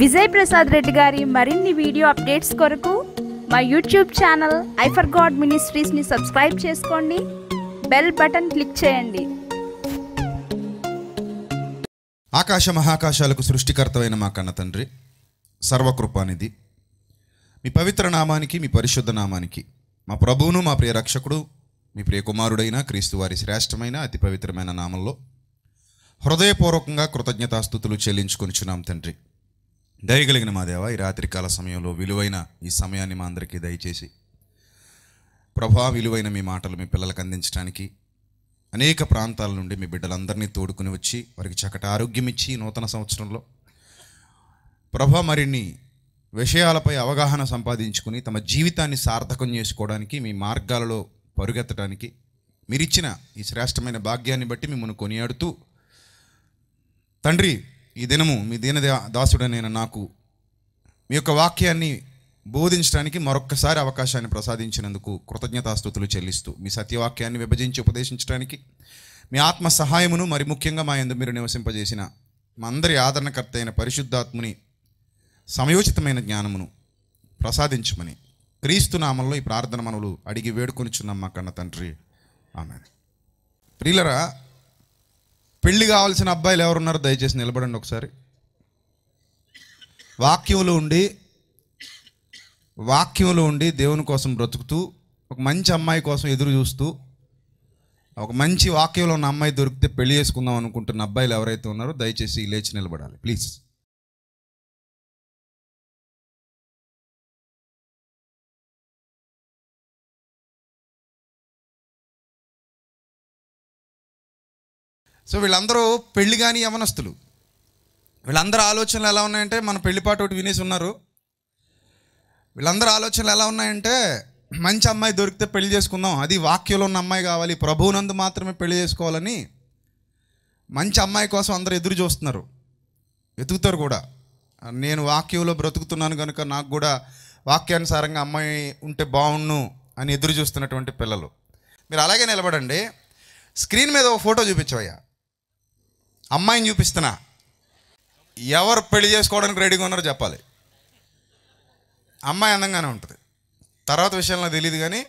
విజయ్ ప్రసాద్ రెడ్డి గారి మరిన్ని video updates కొరకు మా YouTube channel I for God మినిస్ట్రీస్ని subscribe చేసుకోండి. బెల్ బటన్ క్లిక్ చేయండి. ఆకాశ మహాకాశాలకు సృష్టికర్తమైన మా కన్న తండ్రి సర్వకృపానిధి. మీ పవిత్ర నామానికి మీ పరిశుద్ధ నామానికి మా ప్రభువును మా ప్రియ రక్షకుడు మీ ప్రియ కుమారుడైన క్రీస్తు వారి శ్రేష్టమైన అతి పవిత్రమైన నామంలో హృదయపూర్వకంగా కృతజ్ఞతాస్థుతులు చెల్లించుకొనిచున్నాం తండ్రి. దయగలిగిన మా దేవ ఈ రాత్రికాల సమయంలో విలువైన ఈ సమయాన్ని మా అందరికీ దయచేసి ప్రభా విలువైన మీ మాటలు మీ పిల్లలకు అందించడానికి అనేక ప్రాంతాల నుండి మీ బిడ్డలందరినీ తోడుకుని వచ్చి వారికి చక్కటి ఆరోగ్యం ఇచ్చి నూతన సంవత్సరంలో ప్రభా మరిన్ని విషయాలపై అవగాహన సంపాదించుకుని తమ జీవితాన్ని సార్థకం చేసుకోవడానికి మీ మార్గాలలో పరుగెత్తడానికి మీరిచ్చిన ఈ శ్రేష్టమైన భాగ్యాన్ని బట్టి మిమ్మల్ని కొనియాడుతూ తండ్రి ఈ దినము మీ దీన దాసుడనైన నాకు మీ యొక్క వాక్యాన్ని బోధించడానికి మరొక్కసారి అవకాశాన్ని ప్రసాదించినందుకు కృతజ్ఞతాస్థుతులు చెల్లిస్తూ మీ సత్యవాక్యాన్ని విభజించి ఉపదేశించడానికి మీ ఆత్మ సహాయమును మరి ముఖ్యంగా మా ఎందు మీరు నివసింపజేసిన మా అందరి ఆదరణకర్త అయిన పరిశుద్ధాత్ముని సమయోచితమైన జ్ఞానమును ప్రసాదించమని క్రీస్తు నామంలో ఈ ప్రార్థన మనలు అడిగి వేడుకొనిచున్నాం మా కన్న తండ్రి. ఆమె ప్రియులరా పెళ్ళి కావాల్సిన అబ్బాయిలు ఎవరున్నారో దయచేసి నిలబడండి ఒకసారి. వాక్యంలో ఉండి వాక్యంలో ఉండి దేవుని కోసం బ్రతుకుతూ ఒక మంచి అమ్మాయి కోసం ఎదురు చూస్తూ ఒక మంచి వాక్యంలో ఉన్న అమ్మాయి దొరికితే పెళ్ళి చేసుకుందాం అనుకుంటున్న అబ్బాయిలు ఎవరైతే ఉన్నారో దయచేసి లేచి నిలబడాలి. ప్లీజ్. సో వీళ్ళందరూ పెళ్ళి కాని యవనస్తులు. వీళ్ళందరూ ఆలోచనలు ఎలా ఉన్నాయంటే మన పెళ్ళిపాటు ఒకటి వినేసి ఉన్నారు. వీళ్ళందరూ ఆలోచనలు ఎలా ఉన్నాయంటే మంచి అమ్మాయి దొరికితే పెళ్ళి చేసుకుందాం. అది వాక్యంలో ఉన్న అమ్మాయి కావాలి. ప్రభువునందు మాత్రమే పెళ్ళి చేసుకోవాలని మంచి అమ్మాయి కోసం అందరు ఎదురు చూస్తున్నారు. వెతుకుతారు కూడా. నేను వాక్యంలో బ్రతుకుతున్నాను కనుక నాకు కూడా వాక్యానుసారంగా అమ్మాయి ఉంటే బాగుండు అని ఎదురు చూస్తున్నటువంటి పిల్లలు. మీరు అలాగే నిలబడండి. స్క్రీన్ మీద ఒక ఫోటో చూపించవయ్యా. అమ్మాయిని చూపిస్తున్నా. ఎవరు పెళ్ళి చేసుకోవడానికి రెడీగా ఉన్నారో చెప్పాలి. అమ్మాయి అందంగానే ఉంటుంది. తర్వాత విషయంలో తెలియదు కానీ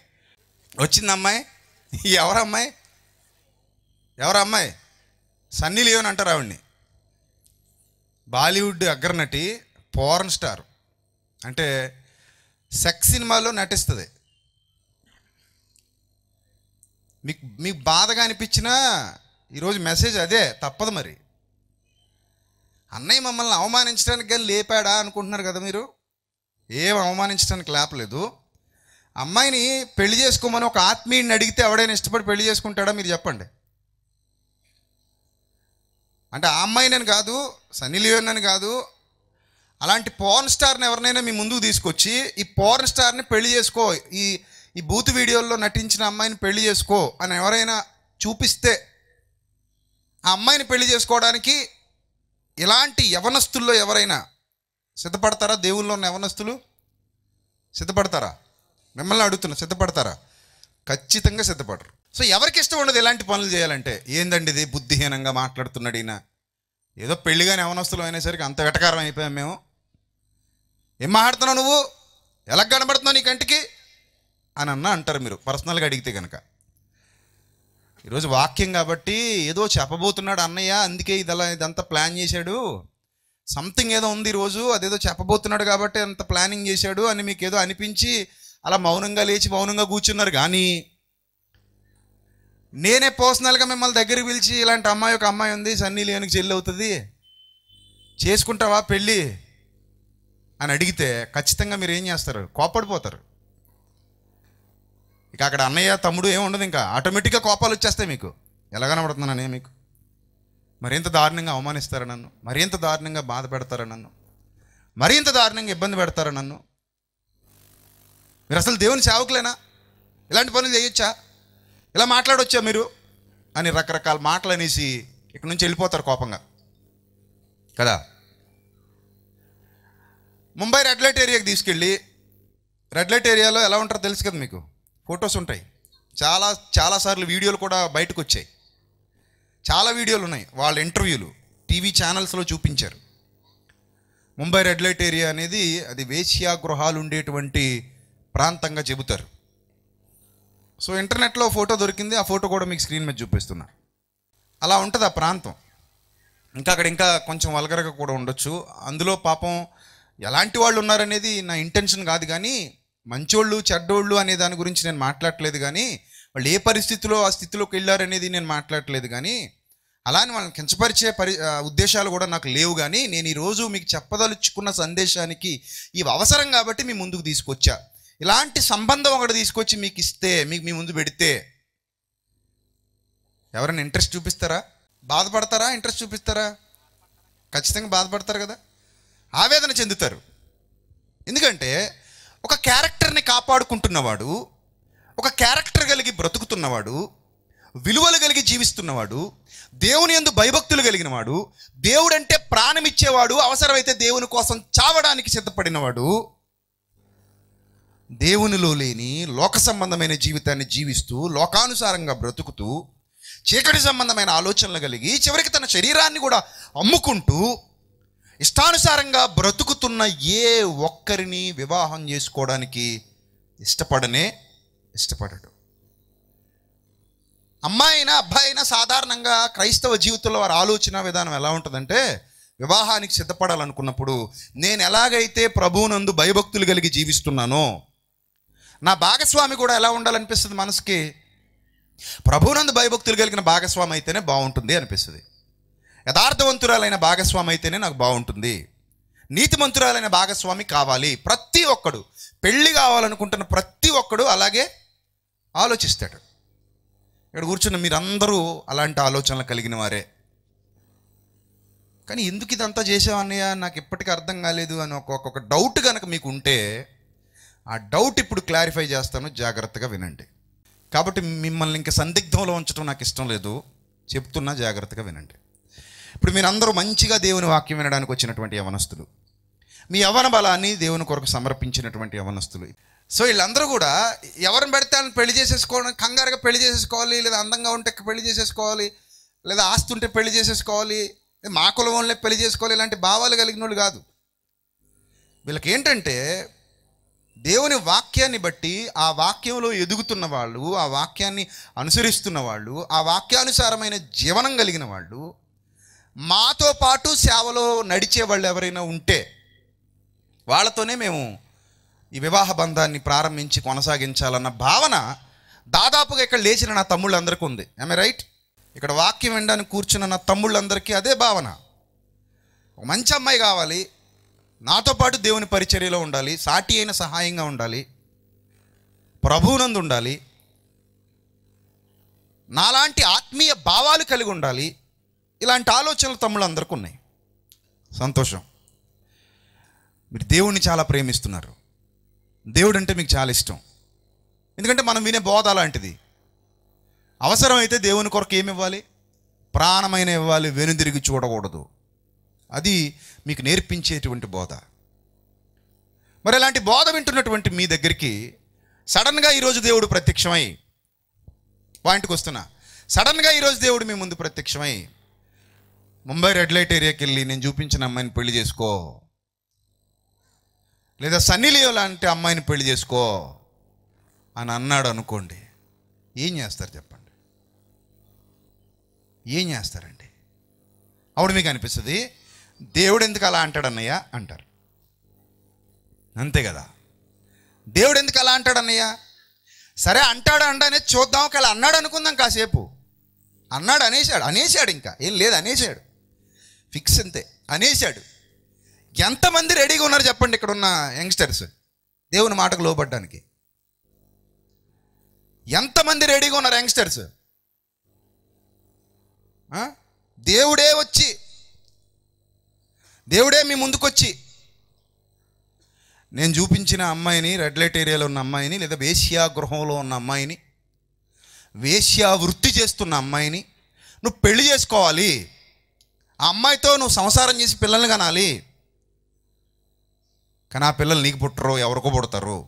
వచ్చింది అమ్మాయి. ఎవరు అమ్మాయి? ఎవరు అమ్మాయి? సన్నీ లియోన్ అంటారు ఆవిడ్ని. బాలీవుడ్ అగ్రనటి పోర్న్ స్టార్ అంటే సెక్స్ సినిమాలో నటిస్తుంది. మీకు మీకు బాధగా అనిపించినా ఈరోజు మెసేజ్ అదే తప్పదు మరి. అన్నయ్య మమ్మల్ని అవమానించడానికి లేపాడా అనుకుంటున్నారు కదా మీరు? ఏం అవమానించడానికి లేపలేదు. అమ్మాయిని పెళ్ళి చేసుకోమని ఒక ఆత్మీయుడిని అడిగితే ఎవడైనా ఇష్టపడి పెళ్ళి చేసుకుంటాడా మీరు చెప్పండి. అంటే ఆ అమ్మాయినని కాదు సన్నీ లియోన్ అని కాదు అలాంటి పోర్న్ స్టార్ని ఎవరినైనా మీ ముందుకు తీసుకొచ్చి ఈ పోర్న్ స్టార్ని పెళ్ళి చేసుకో ఈ ఈ బూత్ వీడియోల్లో నటించిన అమ్మాయిని పెళ్ళి చేసుకో అని ఎవరైనా చూపిస్తే ఆ అమ్మాయిని పెళ్ళి చేసుకోవడానికి ఇలాంటి యవనస్తుల్లో ఎవరైనా సిద్ధపడతారా? దేవుల్లో ఉన్న యవనస్తులు సిద్ధపడతారా? మిమ్మల్ని అడుగుతున్నా సిద్ధపడతారా? ఖచ్చితంగా సిద్ధపడరు. సో ఎవరికి ఇష్టం ఉండదు ఇలాంటి పనులు చేయాలంటే. ఏందండి ఇది? బుద్ధిహీనంగా మాట్లాడుతున్నాడు ఈయన. ఏదో పెళ్ళిగాని యవనస్తులు అయినసరికి అంత వెటకారం అయిపోయాం మేము. ఏం మాట్లాడుతున్నావు నువ్వు? ఎలా కనబడుతున్నావు నీ కంటికి? అని అన్న అంటారు మీరు. పర్సనల్గా అడిగితే కనుక ఈరోజు వాక్యం కాబట్టి ఏదో చెప్పబోతున్నాడు అన్నయ్య అందుకే ఇదలా ఇదంతా ప్లాన్ చేశాడు. సంథింగ్ ఏదో ఉంది ఈరోజు అదేదో చెప్పబోతున్నాడు కాబట్టి అంత ప్లానింగ్ చేశాడు అని మీకు ఏదో అనిపించి అలా మౌనంగా లేచి మౌనంగా కూర్చున్నారు. కానీ నేనే పర్సనల్గా మిమ్మల్ని దగ్గరికి పిలిచి ఇలాంటి అమ్మాయి ఒక అమ్మాయి ఉంది సన్నీ లేనికి చెల్లి అవుతుంది. చేసుకుంటావా పెళ్ళి? అని అడిగితే ఖచ్చితంగా మీరు ఏం చేస్తారు? కోపడిపోతారు ఇక అక్కడ అన్నయ్య తమ్ముడు ఏముండదు ఉండదు ఇంకా. ఆటోమేటిక్గా కోపాలు వచ్చేస్తాయి మీకు. ఎలా కనబడుతున్నానే మీకు? మరింత దారుణంగా అవమానిస్తారా నన్ను? మరింత దారుణంగా బాధ పెడతారా నన్ను? మరింత దారుణంగా ఇబ్బంది పెడతారా నన్ను? మీరు అసలు దేవుని సేవకులేనా? ఇలాంటి పనులు చేయొచ్చా? ఇలా మాట్లాడొచ్చా మీరు? అని రకరకాల మాటలు అనేసి ఇక్కడి నుంచి వెళ్ళిపోతారు కోపంగా. కదా? ముంబై రెడ్ లైట్ ఏరియాకి తీసుకెళ్ళి రెడ్ లైట్ ఏరియాలో ఎలా ఉంటారో తెలుసు కదా మీకు? ఫొటోస్ ఉంటాయి. చాలా చాలాసార్లు వీడియోలు కూడా బయటకు వచ్చాయి చాలా వీడియోలు ఉన్నాయి. వాళ్ళ ఇంటర్వ్యూలు టీవీ ఛానల్స్లో చూపించారు. ముంబై రెడ్ లైట్ ఏరియా అనేది అది వేశ్యా గృహాలు ఉండేటువంటి ప్రాంతంగా చెబుతారు. సో ఇంటర్నెట్లో ఫోటో దొరికింది. ఆ ఫోటో కూడా మీకు స్క్రీన్ మీద చూపిస్తున్నా. అలా ఉంటుంది ఆ ప్రాంతం. ఇంకా అక్కడ ఇంకా కొంచెం వల్గరగా కూడా ఉండొచ్చు. అందులో పాపం ఎలాంటి వాళ్ళు ఉన్నారనేది నా ఇంటెన్షన్ కాదు కానీ మంచోళ్ళు చెడ్డోళ్ళు అనే దాని గురించి నేను మాట్లాడట్లేదు కానీ వాళ్ళు ఏ పరిస్థితిలో ఆ స్థితిలోకి వెళ్ళారనేది నేను మాట్లాడట్లేదు కానీ అలానే వాళ్ళని కించపరిచే పరి ఉద్దేశాలు కూడా నాకు లేవు కానీ నేను ఈరోజు మీకు చెప్పదలుచుకున్న సందేశానికి ఇవి అవసరం కాబట్టి మీ ముందుకు తీసుకొచ్చా. ఇలాంటి సంబంధం ఒకటి తీసుకొచ్చి మీకు ఇస్తే మీకు మీ ముందు పెడితే ఎవరైనా ఇంట్రెస్ట్ చూపిస్తారా? బాధపడతారా? ఇంట్రెస్ట్ చూపిస్తారా? ఖచ్చితంగా బాధపడతారు కదా? ఆవేదన చెందుతారు. ఎందుకంటే ఒక క్యారెక్టర్ని కాపాడుకుంటున్నవాడు ఒక క్యారెక్టర్ కలిగి బ్రతుకుతున్నవాడు విలువలు కలిగి జీవిస్తున్నవాడు దేవుని యందు భయభక్తులు కలిగినవాడు దేవుడంటే ప్రాణం ఇచ్చేవాడు అవసరమైతే దేవుని కోసం చావడానికి సిద్ధపడినవాడు దేవునిలో లేని లోక సంబంధమైన జీవితాన్ని జీవిస్తూ లోకానుసారంగా బ్రతుకుతూ చీకటి సంబంధమైన ఆలోచనలు కలిగి చివరికి తన శరీరాన్ని కూడా అమ్ముకుంటూ ఇష్టానుసారంగా బ్రతుకుతున్న ఏ ఒక్కరిని వివాహం చేసుకోవడానికి ఇష్టపడనే ఇష్టపడడు. అమ్మాయి అయినా అబ్బాయి అయినా సాధారణంగా క్రైస్తవ జీవితంలో వారి ఆలోచన విధానం ఎలా ఉంటుందంటే వివాహానికి సిద్ధపడాలనుకున్నప్పుడు నేను ఎలాగైతే ప్రభువునందు భయభక్తులు కలిగి జీవిస్తున్నానో నా భాగస్వామి కూడా ఎలా ఉండాలనిపిస్తుంది మనసుకి? ప్రభువునందు భయభక్తులు కలిగిన భాగస్వామి అయితేనే బాగుంటుంది అనిపిస్తుంది. యథార్థవంతురాలైన భాగస్వామి అయితేనే నాకు బాగుంటుంది. నీతిమంతురాలైన భాగస్వామి కావాలి. ప్రతి ఒక్కడు పెళ్ళి కావాలనుకుంటున్న ప్రతి ఒక్కడు అలాగే ఆలోచిస్తాడు. ఇక్కడ కూర్చున్న మీరందరూ అలాంటి ఆలోచనలు కలిగిన వారే. కానీ ఎందుకు ఇదంతా చేసావన్నయ్య నాకు ఇప్పటికీ అర్థం కాలేదు అని ఒక్కొక్క డౌట్ కనుక మీకు ఉంటే ఆ డౌట్ ఇప్పుడు క్లారిఫై చేస్తాను జాగ్రత్తగా వినండి. కాబట్టి మిమ్మల్ని ఇంకా సందిగ్ధంలో ఉంచడం నాకు ఇష్టం లేదు. చెప్తున్నా జాగ్రత్తగా వినండి. ఇప్పుడు మీరందరూ మంచిగా దేవుని వాక్యం వినడానికి వచ్చినటువంటి యవనస్తులు. మీ యవన బలాన్ని దేవుని కొరకు సమర్పించినటువంటి యవనస్తులు. సో వీళ్ళందరూ కూడా ఎవరిని పెడితే వాళ్ళని పెళ్ళి చేసేసుకోవడం కంగారుగా పెళ్ళి చేసేసుకోవాలి లేదా అందంగా ఉంటే పెళ్ళి చేసేసుకోవాలి లేదా ఆస్తి ఉంటే పెళ్ళి చేసేసుకోవాలి మా కులంలోనే పెళ్ళి చేసుకోవాలి ఇలాంటి భావాలు కలిగిన వాళ్ళు కాదు. వీళ్ళకి ఏంటంటే దేవుని వాక్యాన్ని బట్టి ఆ వాక్యంలో ఎదుగుతున్న వాళ్ళు ఆ వాక్యాన్ని అనుసరిస్తున్న వాళ్ళు ఆ వాక్యానుసారమైన జీవనం కలిగిన వాళ్ళు మాతో పాటు సేవలో నడిచే వాళ్ళు ఎవరైనా ఉంటే వాళ్ళతోనే మేము ఈ వివాహ బంధాన్ని ప్రారంభించి కొనసాగించాలన్న భావన దాదాపుగా ఇక్కడ లేచిన నా తమ్ముళ్ళందరికీ ఉంది. ఏమే రైట్ ఇక్కడ వాక్యం వినడానికి కూర్చున్న నా తమ్ముళ్ళందరికీ అదే భావన. ఒక మంచి అమ్మాయి కావాలి నాతో పాటు దేవుని పరిచర్యలో ఉండాలి సాటి అయిన సహాయంగా ఉండాలి ప్రభువునందు ఉండాలి నాలాంటి ఆత్మీయ భావాలు కలిగి ఉండాలి ఇలాంటి ఆలోచనలు తమ్ముళ్ళందరికీ ఉన్నాయి. సంతోషం. మీరు దేవుణ్ణి చాలా ప్రేమిస్తున్నారు. దేవుడు అంటే మీకు చాలా ఇష్టం. ఎందుకంటే మనం వినే బోధ అలాంటిది. అవసరమైతే దేవుని కొరకు ఏమి ఇవ్వాలి? ప్రాణమైన ఇవ్వాలి వెనుదిరిగి చూడకూడదు. అది మీకు నేర్పించేటువంటి బోధ. మరి అలాంటి బోధ వింటున్నటువంటి మీ దగ్గరికి సడన్గా ఈరోజు దేవుడు ప్రత్యక్షమై పాయింట్కి వస్తున్నా. సడన్గా ఈరోజు దేవుడు మీ ముందు ప్రత్యక్షమై ముంబై రెడ్ లైట్ ఏరియాకి వెళ్ళి నేను చూపించిన అమ్మాయిని పెళ్ళి చేసుకో. లేదా సన్నీలియో లాంటి అమ్మాయిని పెళ్ళి చేసుకో అని అన్నాడు అనుకోండి. ఏం చేస్తారు చెప్పండి? ఏం చేస్తారండి? అప్పుడు మీకు అనిపిస్తుంది దేవుడు ఎందుకు అలా అంటాడు అన్నయ్య అంటారు. అంతే కదా? దేవుడు ఎందుకు అలా అంటాడు అన్నయ్య సరే అంటాడు అండ అనేది చూద్దాం ఒకవేళ అన్నాడు అనుకుందాం కాసేపు. అన్నాడు అనేసాడు అనేసాడు ఇంకా. ఏం లేదు అనేసాడు ఫిక్స్ అంతే. అనేశాడు. ఎంతమంది రెడీగా ఉన్నారు చెప్పండి ఇక్కడ ఉన్న యంగ్స్టర్స్? దేవుని మాటకు లోపడ్డానికి ఎంతమంది రెడీగా ఉన్నారు యంగ్స్టర్స్? దేవుడే వచ్చి. దేవుడే మీ ముందుకొచ్చి. నేను చూపించిన అమ్మాయిని రెడ్ లైట్ ఏరియాలో ఉన్న అమ్మాయిని లేదా వేశ్యా గృహంలో ఉన్న అమ్మాయిని వేశ్యా వృత్తి చేస్తున్న అమ్మాయిని నువ్వు పెళ్ళి చేసుకోవాలి. ఆ అమ్మాయితో నువ్వు సంసారం చేసి పిల్లల్ని కనాలి. కానీ ఆ పిల్లలు నీకు పుట్టరు ఎవరికో పుడతారు.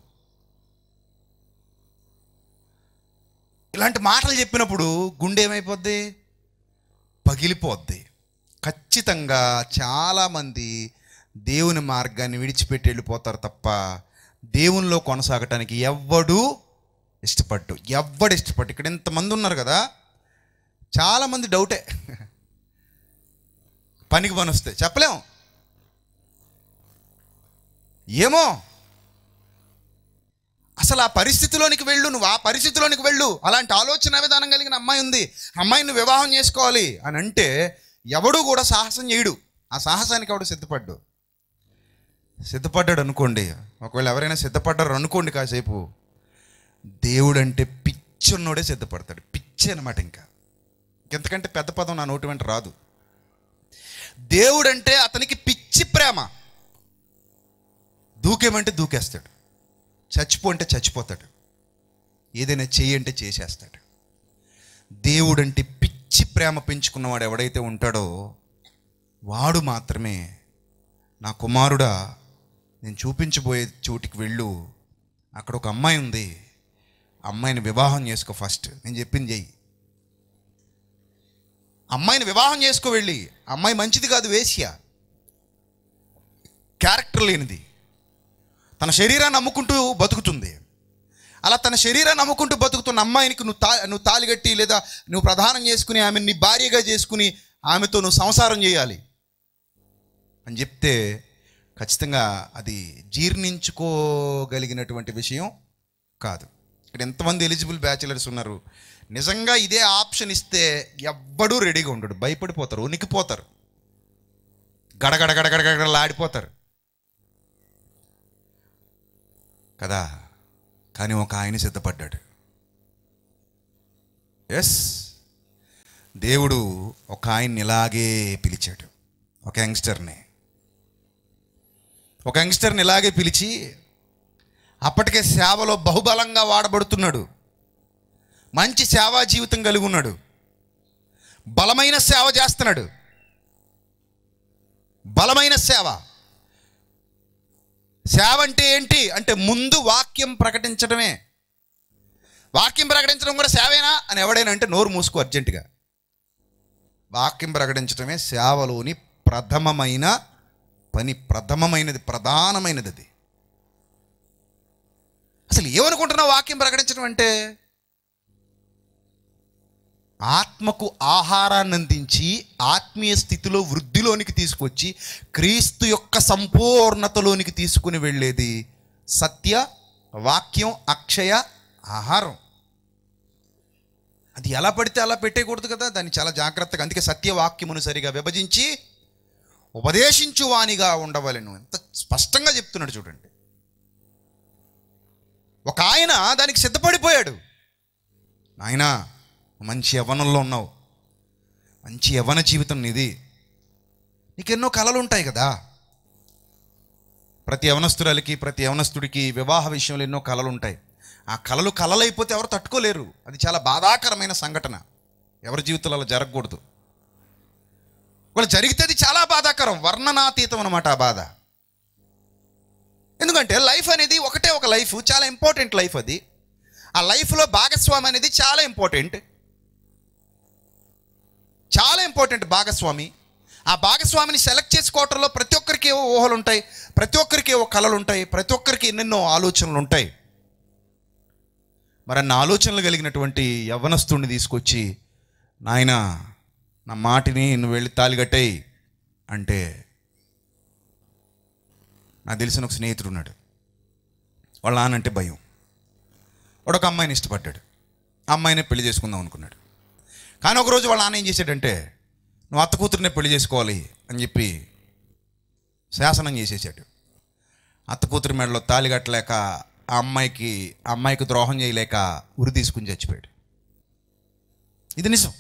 ఇలాంటి మాటలు చెప్పినప్పుడు గుండె ఏమైపోద్ది? పగిలిపోద్ది. ఖచ్చితంగా చాలామంది దేవుని మార్గాన్ని విడిచిపెట్టి వెళ్ళిపోతారు తప్ప దేవునిలో కొనసాగటానికి ఎవ్వడు ఇష్టపడ్డు ఎవ్వడు ఇష్టపడ్డు. ఇక్కడ ఇంతమంది ఉన్నారు కదా చాలామంది డౌటే పనికి పని వస్తే చెప్పలేం. ఏమో? అసలు ఆ పరిస్థితిలోనికి వెళ్ళు నువ్వు ఆ పరిస్థితిలోనికి వెళ్ళు. అలాంటి ఆలోచన విధానం కలిగిన అమ్మాయి ఉంది. అమ్మాయిని వివాహం చేసుకోవాలి అని అంటే ఎవడు కూడా సాహసం చేయడు. ఆ సాహసానికి ఎవడు సిద్ధపడ్డు? సిద్ధపడ్డాడు అనుకోండి. ఒకవేళ ఎవరైనా సిద్ధపడ్డారు అనుకోండి కాసేపు. దేవుడు అంటే పిచ్చున్నోడే సిద్ధపడతాడు. పిచ్చి అనమాట ఇంకా. ఇంతకంటే పెద్ద పదం నా నోటి వెంట రాదు. దేవుడంటే అతనికి పిచ్చి ప్రేమ. దూకేమంటే దూకేస్తాడు. చచ్చిపో అంటే చచ్చిపోతాడు. ఏదైనా చెయ్యి అంటే చేసేస్తాడు. దేవుడంటే పిచ్చి ప్రేమ పెంచుకున్నవాడు ఎవడైతే ఉంటాడో వాడు మాత్రమే నా కుమారుడా నేను చూపించబోయే చోటికి వెళ్ళు. అక్కడ ఒక అమ్మాయి ఉంది. అమ్మాయిని వివాహం చేసుకో ఫస్ట్. నేను చెప్పింది చెయ్యి. అమ్మాయిని వివాహం చేసుకో వెళ్ళి. అమ్మాయి మంచిది కాదు వేశ్య. క్యారెక్టర్ లేనిది. తన శరీరాన్ని నమ్ముకుంటూ బతుకుతుంది. అలా తన శరీరాన్ని నమ్ముకుంటూ బతుకుతున్న అమ్మాయినికి నువ్వు తా నువ్వు తాలిగట్టి లేదా నువ్వు ప్రధానం చేసుకుని ఆమెను నీ భార్యగా చేసుకుని ఆమెతో నువ్వు సంసారం చేయాలి. అని చెప్తే ఖచ్చితంగా అది జీర్ణించుకోగలిగినటువంటి విషయం కాదు. ఇక్కడ ఎంతమంది ఎలిజిబుల్ బ్యాచిలర్స్ ఉన్నారు? నిజంగా ఇదే ఆప్షన్ ఇస్తే ఎవ్వడూ రెడీగా ఉండడు. భయపడిపోతారు ఉనికిపోతారు. గడగడ గడగడ గడగడలాడిపోతారు కదా? కానీ ఒక ఆయన సిద్ధపడ్డాడు. ఎస్ దేవుడు ఒక ఆయన్ని ఇలాగే పిలిచాడు. ఒక యంగ్స్టర్ని. ఒక యంగ్స్టర్ని ఇలాగే పిలిచి అప్పటికే సేవలో బహుబలంగా వాడబడుతున్నాడు. మంచి సేవా జీవితం కలిగి ఉన్నాడు. బలమైన సేవ చేస్తున్నాడు. బలమైన సేవ. సేవ అంటే ఏంటి? అంటే ముందు వాక్యం ప్రకటించడమే. వాక్యం ప్రకటించడం కూడా సేవేనా? అని ఎవడైనా అంటే నోరు మూసుకో అర్జెంటుగా. వాక్యం ప్రకటించడమే సేవలోని ప్రథమమైన పని ప్రథమమైనది ప్రధానమైనది అది. అసలు ఏమనుకుంటున్నావు వాక్యం ప్రకటించడం అంటే? ఆత్మకు ఆహారాన్ని అందించి ఆత్మీయ స్థితిలో వృద్ధిలోనికి తీసుకొచ్చి క్రీస్తు యొక్క సంపూర్ణతలోనికి తీసుకుని వెళ్ళేది సత్య వాక్యం అక్షయ ఆహారం. అది ఎలా పడితే అలా పెట్టేయకూడదు కదా దాన్ని చాలా జాగ్రత్తగా అందుకే సత్యవాక్యమును సరిగా విభజించి ఉపదేశించు వాణిగా ఉండవలను. ఎంత స్పష్టంగా చెప్తున్నాడు చూడండి. ఒక ఆయన దానికి సిద్ధపడిపోయాడు. నాయనా మంచి యవ్వనంలో ఉన్నావు. మంచి యవ్వన జీవితం నీది. నీకెన్నో కళలు ఉంటాయి కదా. ప్రతి యవనస్తురాలకి ప్రతి యవనస్తుడికి వివాహ విషయంలో ఎన్నో కళలు ఉంటాయి ఆ కళలు కళలైపోతే ఎవరు తట్టుకోలేరు. అది చాలా బాధాకరమైన సంఘటన. ఎవరి జీవితంలో అలా జరగకూడదు. వాళ్ళు జరిగితే అది చాలా బాధాకరం. వర్ణనాతీతం అనమాట ఆ బాధ. ఎందుకంటే లైఫ్ అనేది ఒకటే ఒక లైఫ్. చాలా ఇంపార్టెంట్ లైఫ్ అది. ఆ లైఫ్లో భాగస్వామి అనేది చాలా ఇంపార్టెంట్. చాలా ఇంపార్టెంట్ భాగస్వామి. ఆ భాగస్వామిని సెలెక్ట్ చేసుకోవటంలో ప్రతి ఒక్కరికి ఏవో ఊహలు ఉంటాయి ప్రతి ఒక్కరికి ఏవో కళలు ఉంటాయి ప్రతి ఒక్కరికి ఎన్నెన్నో ఆలోచనలు ఉంటాయి మరి అన్న ఆలోచనలు కలిగినటువంటి యవ్వనస్తుడిని తీసుకొచ్చి నాయన నా మాటిని నువ్వు వెళ్ళి తాలిగట్టేయి అంటే నాకు తెలిసిన ఒక స్నేహితుడు ఉన్నాడు వాళ్ళ నానంటే భయం. వాడు ఒక అమ్మాయిని ఇష్టపడ్డాడు. ఆ అమ్మాయినే పెళ్ళి చేసుకుందాం అనుకున్నాడు. కానీ ఒకరోజు వాళ్ళ నాన్న ఏం చేశాడంటే నువ్వు అత్త కూతురునే పెళ్ళి చేసుకోవాలి అని చెప్పి శాసనం చేసేసాడు. అత్త కూతురు మెడలో తాళి కట్టలేక ఆ అమ్మాయికి ఆ అమ్మాయికి ద్రోహం చేయలేక ఉరి తీసుకుని చచ్చిపోయాడు. ఇది నిజం.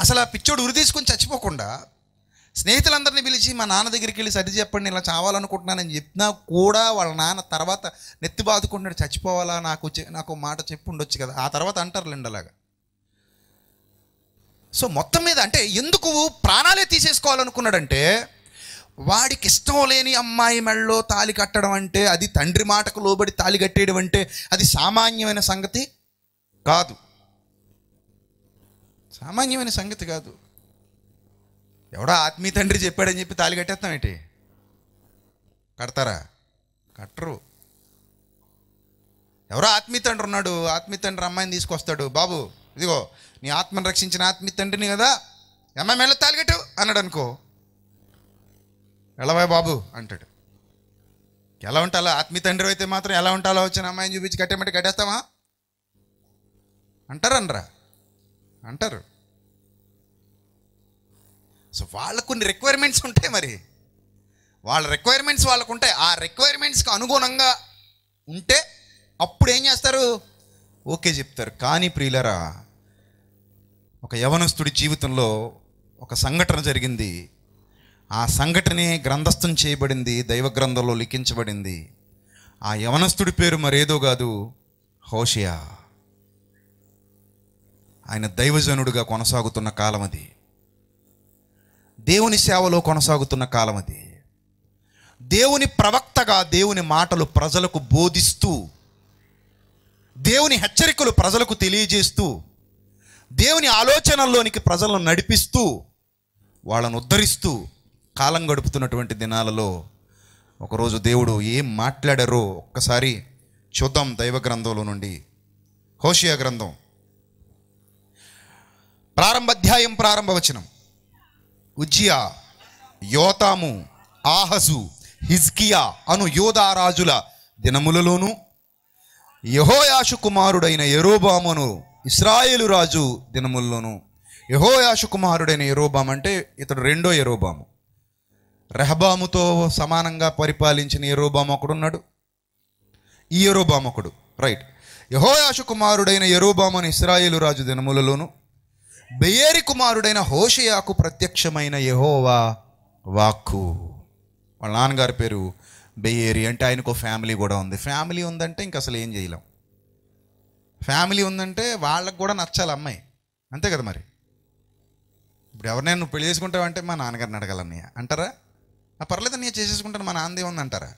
అసలు ఆ పిచ్చోడు ఉరి తీసుకుని చచ్చిపోకుండా స్నేహితులందరినీ పిలిచి మా నాన్న దగ్గరికి వెళ్ళి సరి చెప్పండి ఇలా చావాలనుకుంటున్నానని చెప్పినా కూడా వాళ్ళ నాన్న తర్వాత నెత్తి బాదుకుంటున్నాడు చచ్చిపోవాలా? నాకు నాకు మాట చెప్పు ఉండొచ్చు కదా. ఆ తర్వాత అంటారులేండి అలాగా సో మొత్తం మీద అంటే ఎందుకు ప్రాణాలే తీసేసుకోవాలనుకున్నాడంటే వాడికి ఇష్టం లేని అమ్మాయి మెళ్ళలో తాలి కట్టడం అంటే అది తండ్రి మాటకు లోబడి తాలి కట్టేయడం అంటే అది సామాన్యమైన సంగతి కాదు. సామాన్యమైన సంగతి కాదు. ఎవడో ఆత్మీయ తండ్రి చెప్పాడని చెప్పి తాలి కట్టేస్తాం ఏంటి? కడతారా? కట్టరు. ఎవరో ఆత్మీయ తండ్రి ఉన్నాడు ఆత్మీయ తండ్రి అమ్మాయిని తీసుకొస్తాడు. బాబు ఇదిగో నీ ఆత్మను రక్షించిన ఆత్మీ తండ్రిని కదా. ఈ అమ్మాయి మెల్ల తాలిగట్టు అన్నాడు అనుకో. ఎలవా బాబు అంటాడు. ఎలా ఉంటాలో ఆత్మీ తండ్రి అయితే మాత్రం ఎలా ఉంటాలో వచ్చిన అమ్మాయిని చూపించి కట్టేమంటే కట్టేస్తామా అంటారనరా. అంటారు. సో వాళ్ళకు కొన్ని రిక్వైర్మెంట్స్ ఉంటాయి మరి. వాళ్ళ రిక్వైర్మెంట్స్ వాళ్ళకు ఉంటాయి. ఆ రిక్వైర్మెంట్స్కి అనుగుణంగా ఉంటే అప్పుడు ఏం చేస్తారు? ఓకే చెప్తారు. కానీ ప్రియులరా ఒక యవనస్తుడి జీవితంలో ఒక సంఘటన జరిగింది. ఆ సంఘటనే గ్రంథస్థం చేయబడింది దైవ గ్రంథంలో లిఖించబడింది. ఆ యవనస్తుడి పేరు మరేదో కాదు హోషియా. ఆయన దైవజనుడిగా కొనసాగుతున్న కాలం అది. దేవుని సేవలో కొనసాగుతున్న కాలం అది. దేవుని ప్రవక్తగా దేవుని మాటలు ప్రజలకు బోధిస్తూ దేవుని హెచ్చరికలు ప్రజలకు తెలియజేస్తూ దేవుని ఆలోచనల్లోనికి ప్రజలను నడిపిస్తూ వాళ్ళను ఉద్ధరిస్తూ కాలం గడుపుతున్నటువంటి దినాలలో ఒకరోజు దేవుడు ఏం మాట్లాడారో ఒక్కసారి చూద్దాం దైవ గ్రంథంలో నుండి. హోషియా గ్రంథం. ప్రారంభాధ్యాయం ప్రారంభ వచనం. ఉజ్జియా యోతాము ఆహజు హిజ్కియా అను యోధారాజుల దినములలోనూ యహోయాషు కుమారుడైన ఎరోబామును ఇస్రాయేలు రాజు దినముల్లోనూ యహోయాషు కుమారుడైన ఎరోబాం అంటే ఇతడు రెండో ఎరోబాము రెహబాముతో సమానంగా పరిపాలించిన ఎరోబాము ఒకడున్నాడు. ఈ ఎరోబాము ఒకడు. రైట్. యహోయాషు కుమారుడైన ఎరోబాము అని ఇస్రాయేలు రాజు దినములలోను బెయేరి కుమారుడైన హోషయాకు ప్రత్యక్షమైన యహోవా వాక్కు. వాళ్ళ నాన్నగారి పేరు బెయేరి అంటే ఆయనకు ఫ్యామిలీ కూడా ఉంది. ఫ్యామిలీ ఉందంటే ఇంక అసలు ఏం చేయలేం. ఫ్యామిలీ ఉందంటే వాళ్ళకు కూడా నచ్చాలి అమ్మాయి. అంతే కదా మరి? ఇప్పుడు ఎవరినైనా నువ్వు పెళ్ళి చేసుకుంటావంటే మా నాన్నగారిని అడగాలన్నయ్య. అంటారా? పర్లేదు నేను చేసేసుకుంటాను మా నాన్నదే ఉంది అంటారా?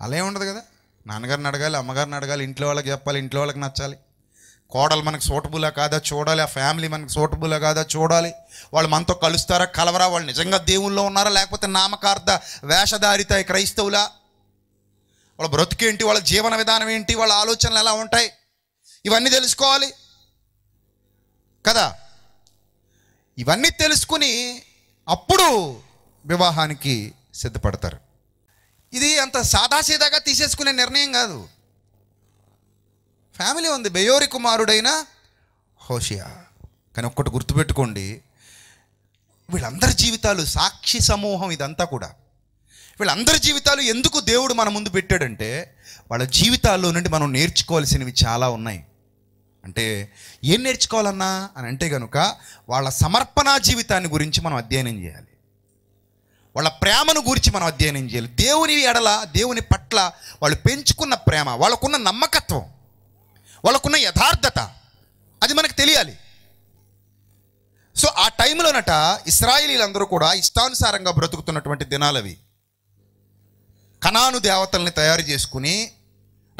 అలా ఏం ఉండదు కదా? నాన్నగారిని అడగాలి అమ్మగారిని అడగాలి ఇంట్లో వాళ్ళకి చెప్పాలి ఇంట్లో వాళ్ళకి నచ్చాలి. కోడలు మనకు సూటబులా కాదా? చూడాలి. ఆ ఫ్యామిలీ మనకు సూటబులా కాదా? చూడాలి. వాళ్ళు మనతో కలుస్తారా కలవరా? వాళ్ళు నిజంగా దేవుల్లో ఉన్నారా? లేకపోతే నామకార్థ వేషధారిత క్రైస్తవులా? వాళ్ళ బ్రతుకేంటి? వాళ్ళ జీవన విధానం ఏంటి? వాళ్ళ ఆలోచనలు ఎలా ఉంటాయి? ఇవన్నీ తెలుసుకోవాలి. కదా? ఇవన్నీ తెలుసుకుని అప్పుడు వివాహానికి సిద్ధపడతారు. ఇది అంత సాదాసీదాగా తీసేసుకునే నిర్ణయం కాదు. ఫ్యామిలీ ఉంది. బెయోరి కుమారుడైన హోషియా. కానీ ఒక్కటి గుర్తుపెట్టుకోండి. వీళ్ళందరి జీవితాలు సాక్షి సమూహం ఇదంతా కూడా. వీళ్ళందరి జీవితాలు ఎందుకు దేవుడు మన ముందు పెట్టాడంటే వాళ్ళ జీవితాల్లో నుండి మనం నేర్చుకోవాల్సినవి చాలా ఉన్నాయి. అంటే ఏం నేర్చుకోవాలన్నా అని అంటే కనుక వాళ్ళ సమర్పణ జీవితాన్ని గురించి మనం అధ్యయనం చేయాలి. వాళ్ళ ప్రేమను గురించి మనం అధ్యయనం చేయాలి. దేవుని ఎడల దేవుని పట్ల వాళ్ళు పెంచుకున్న ప్రేమ వాళ్ళకున్న నమ్మకత్వం వాళ్ళకున్న యథార్థత అది మనకు తెలియాలి. సో ఆ టైంలోనట ఇస్రాయేలీలందరూ కూడా ఇష్టానుసారంగా బ్రతుకుతున్నటువంటి దినాలవి. కణాను దేవతల్ని తయారు చేసుకుని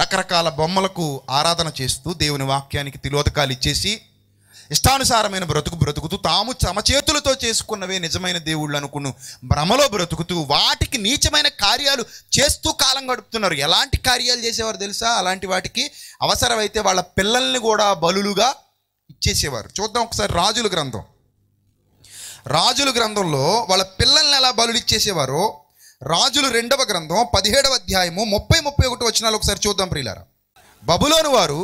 రకరకాల బొమ్మలకు ఆరాధన చేస్తూ దేవుని వాక్యానికి తిలోదకాలు ఇచ్చేసి ఇష్టానుసారమైన బ్రతుకు బ్రతుకుతూ తాము తమ చేతులతో చేసుకున్నవే నిజమైన దేవుళ్ళు అనుకున్న భ్రమలో బ్రతుకుతూ వాటికి నీచమైన కార్యాలు చేస్తూ కాలం గడుపుతున్నారు. ఎలాంటి కార్యాలు చేసేవారు తెలుసా? అలాంటి వాటికి అవసరమైతే వాళ్ళ పిల్లల్ని కూడా బలులుగా ఇచ్చేసేవారు. చూద్దాం ఒకసారి రాజుల గ్రంథం. రాజుల గ్రంథంలో వాళ్ళ పిల్లల్ని ఎలా బలులు ఇచ్చేసేవారో రాజులు రెండవ గ్రంథం పదిహేడవ అధ్యాయము ముప్పై ముప్పై ఒకటి వచ్చినాలు ఒకసారి చూద్దాం ప్రియులారా. బబులోను వారు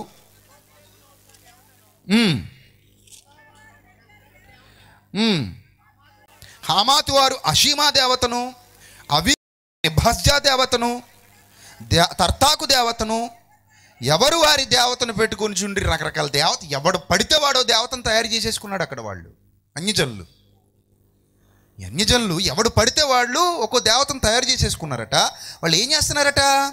హామాతు వారు అషీమా దేవతను అవి భస్జా దేవతను దే తర్తాకు దేవతను ఎవరు వారి దేవతను పెట్టుకొని చుండ్రి రకరకాల దేవత ఎవడు పడితే వాడో దేవతను తయారు చేసేసుకున్నాడు అక్కడ వాళ్ళు అన్యజనులు. ఈ అన్యజనులు ఎవడు పడితే వాళ్ళు ఒక్కో దేవతను తయారు చేసేసుకున్నారట. వాళ్ళు ఏం చేస్తున్నారట?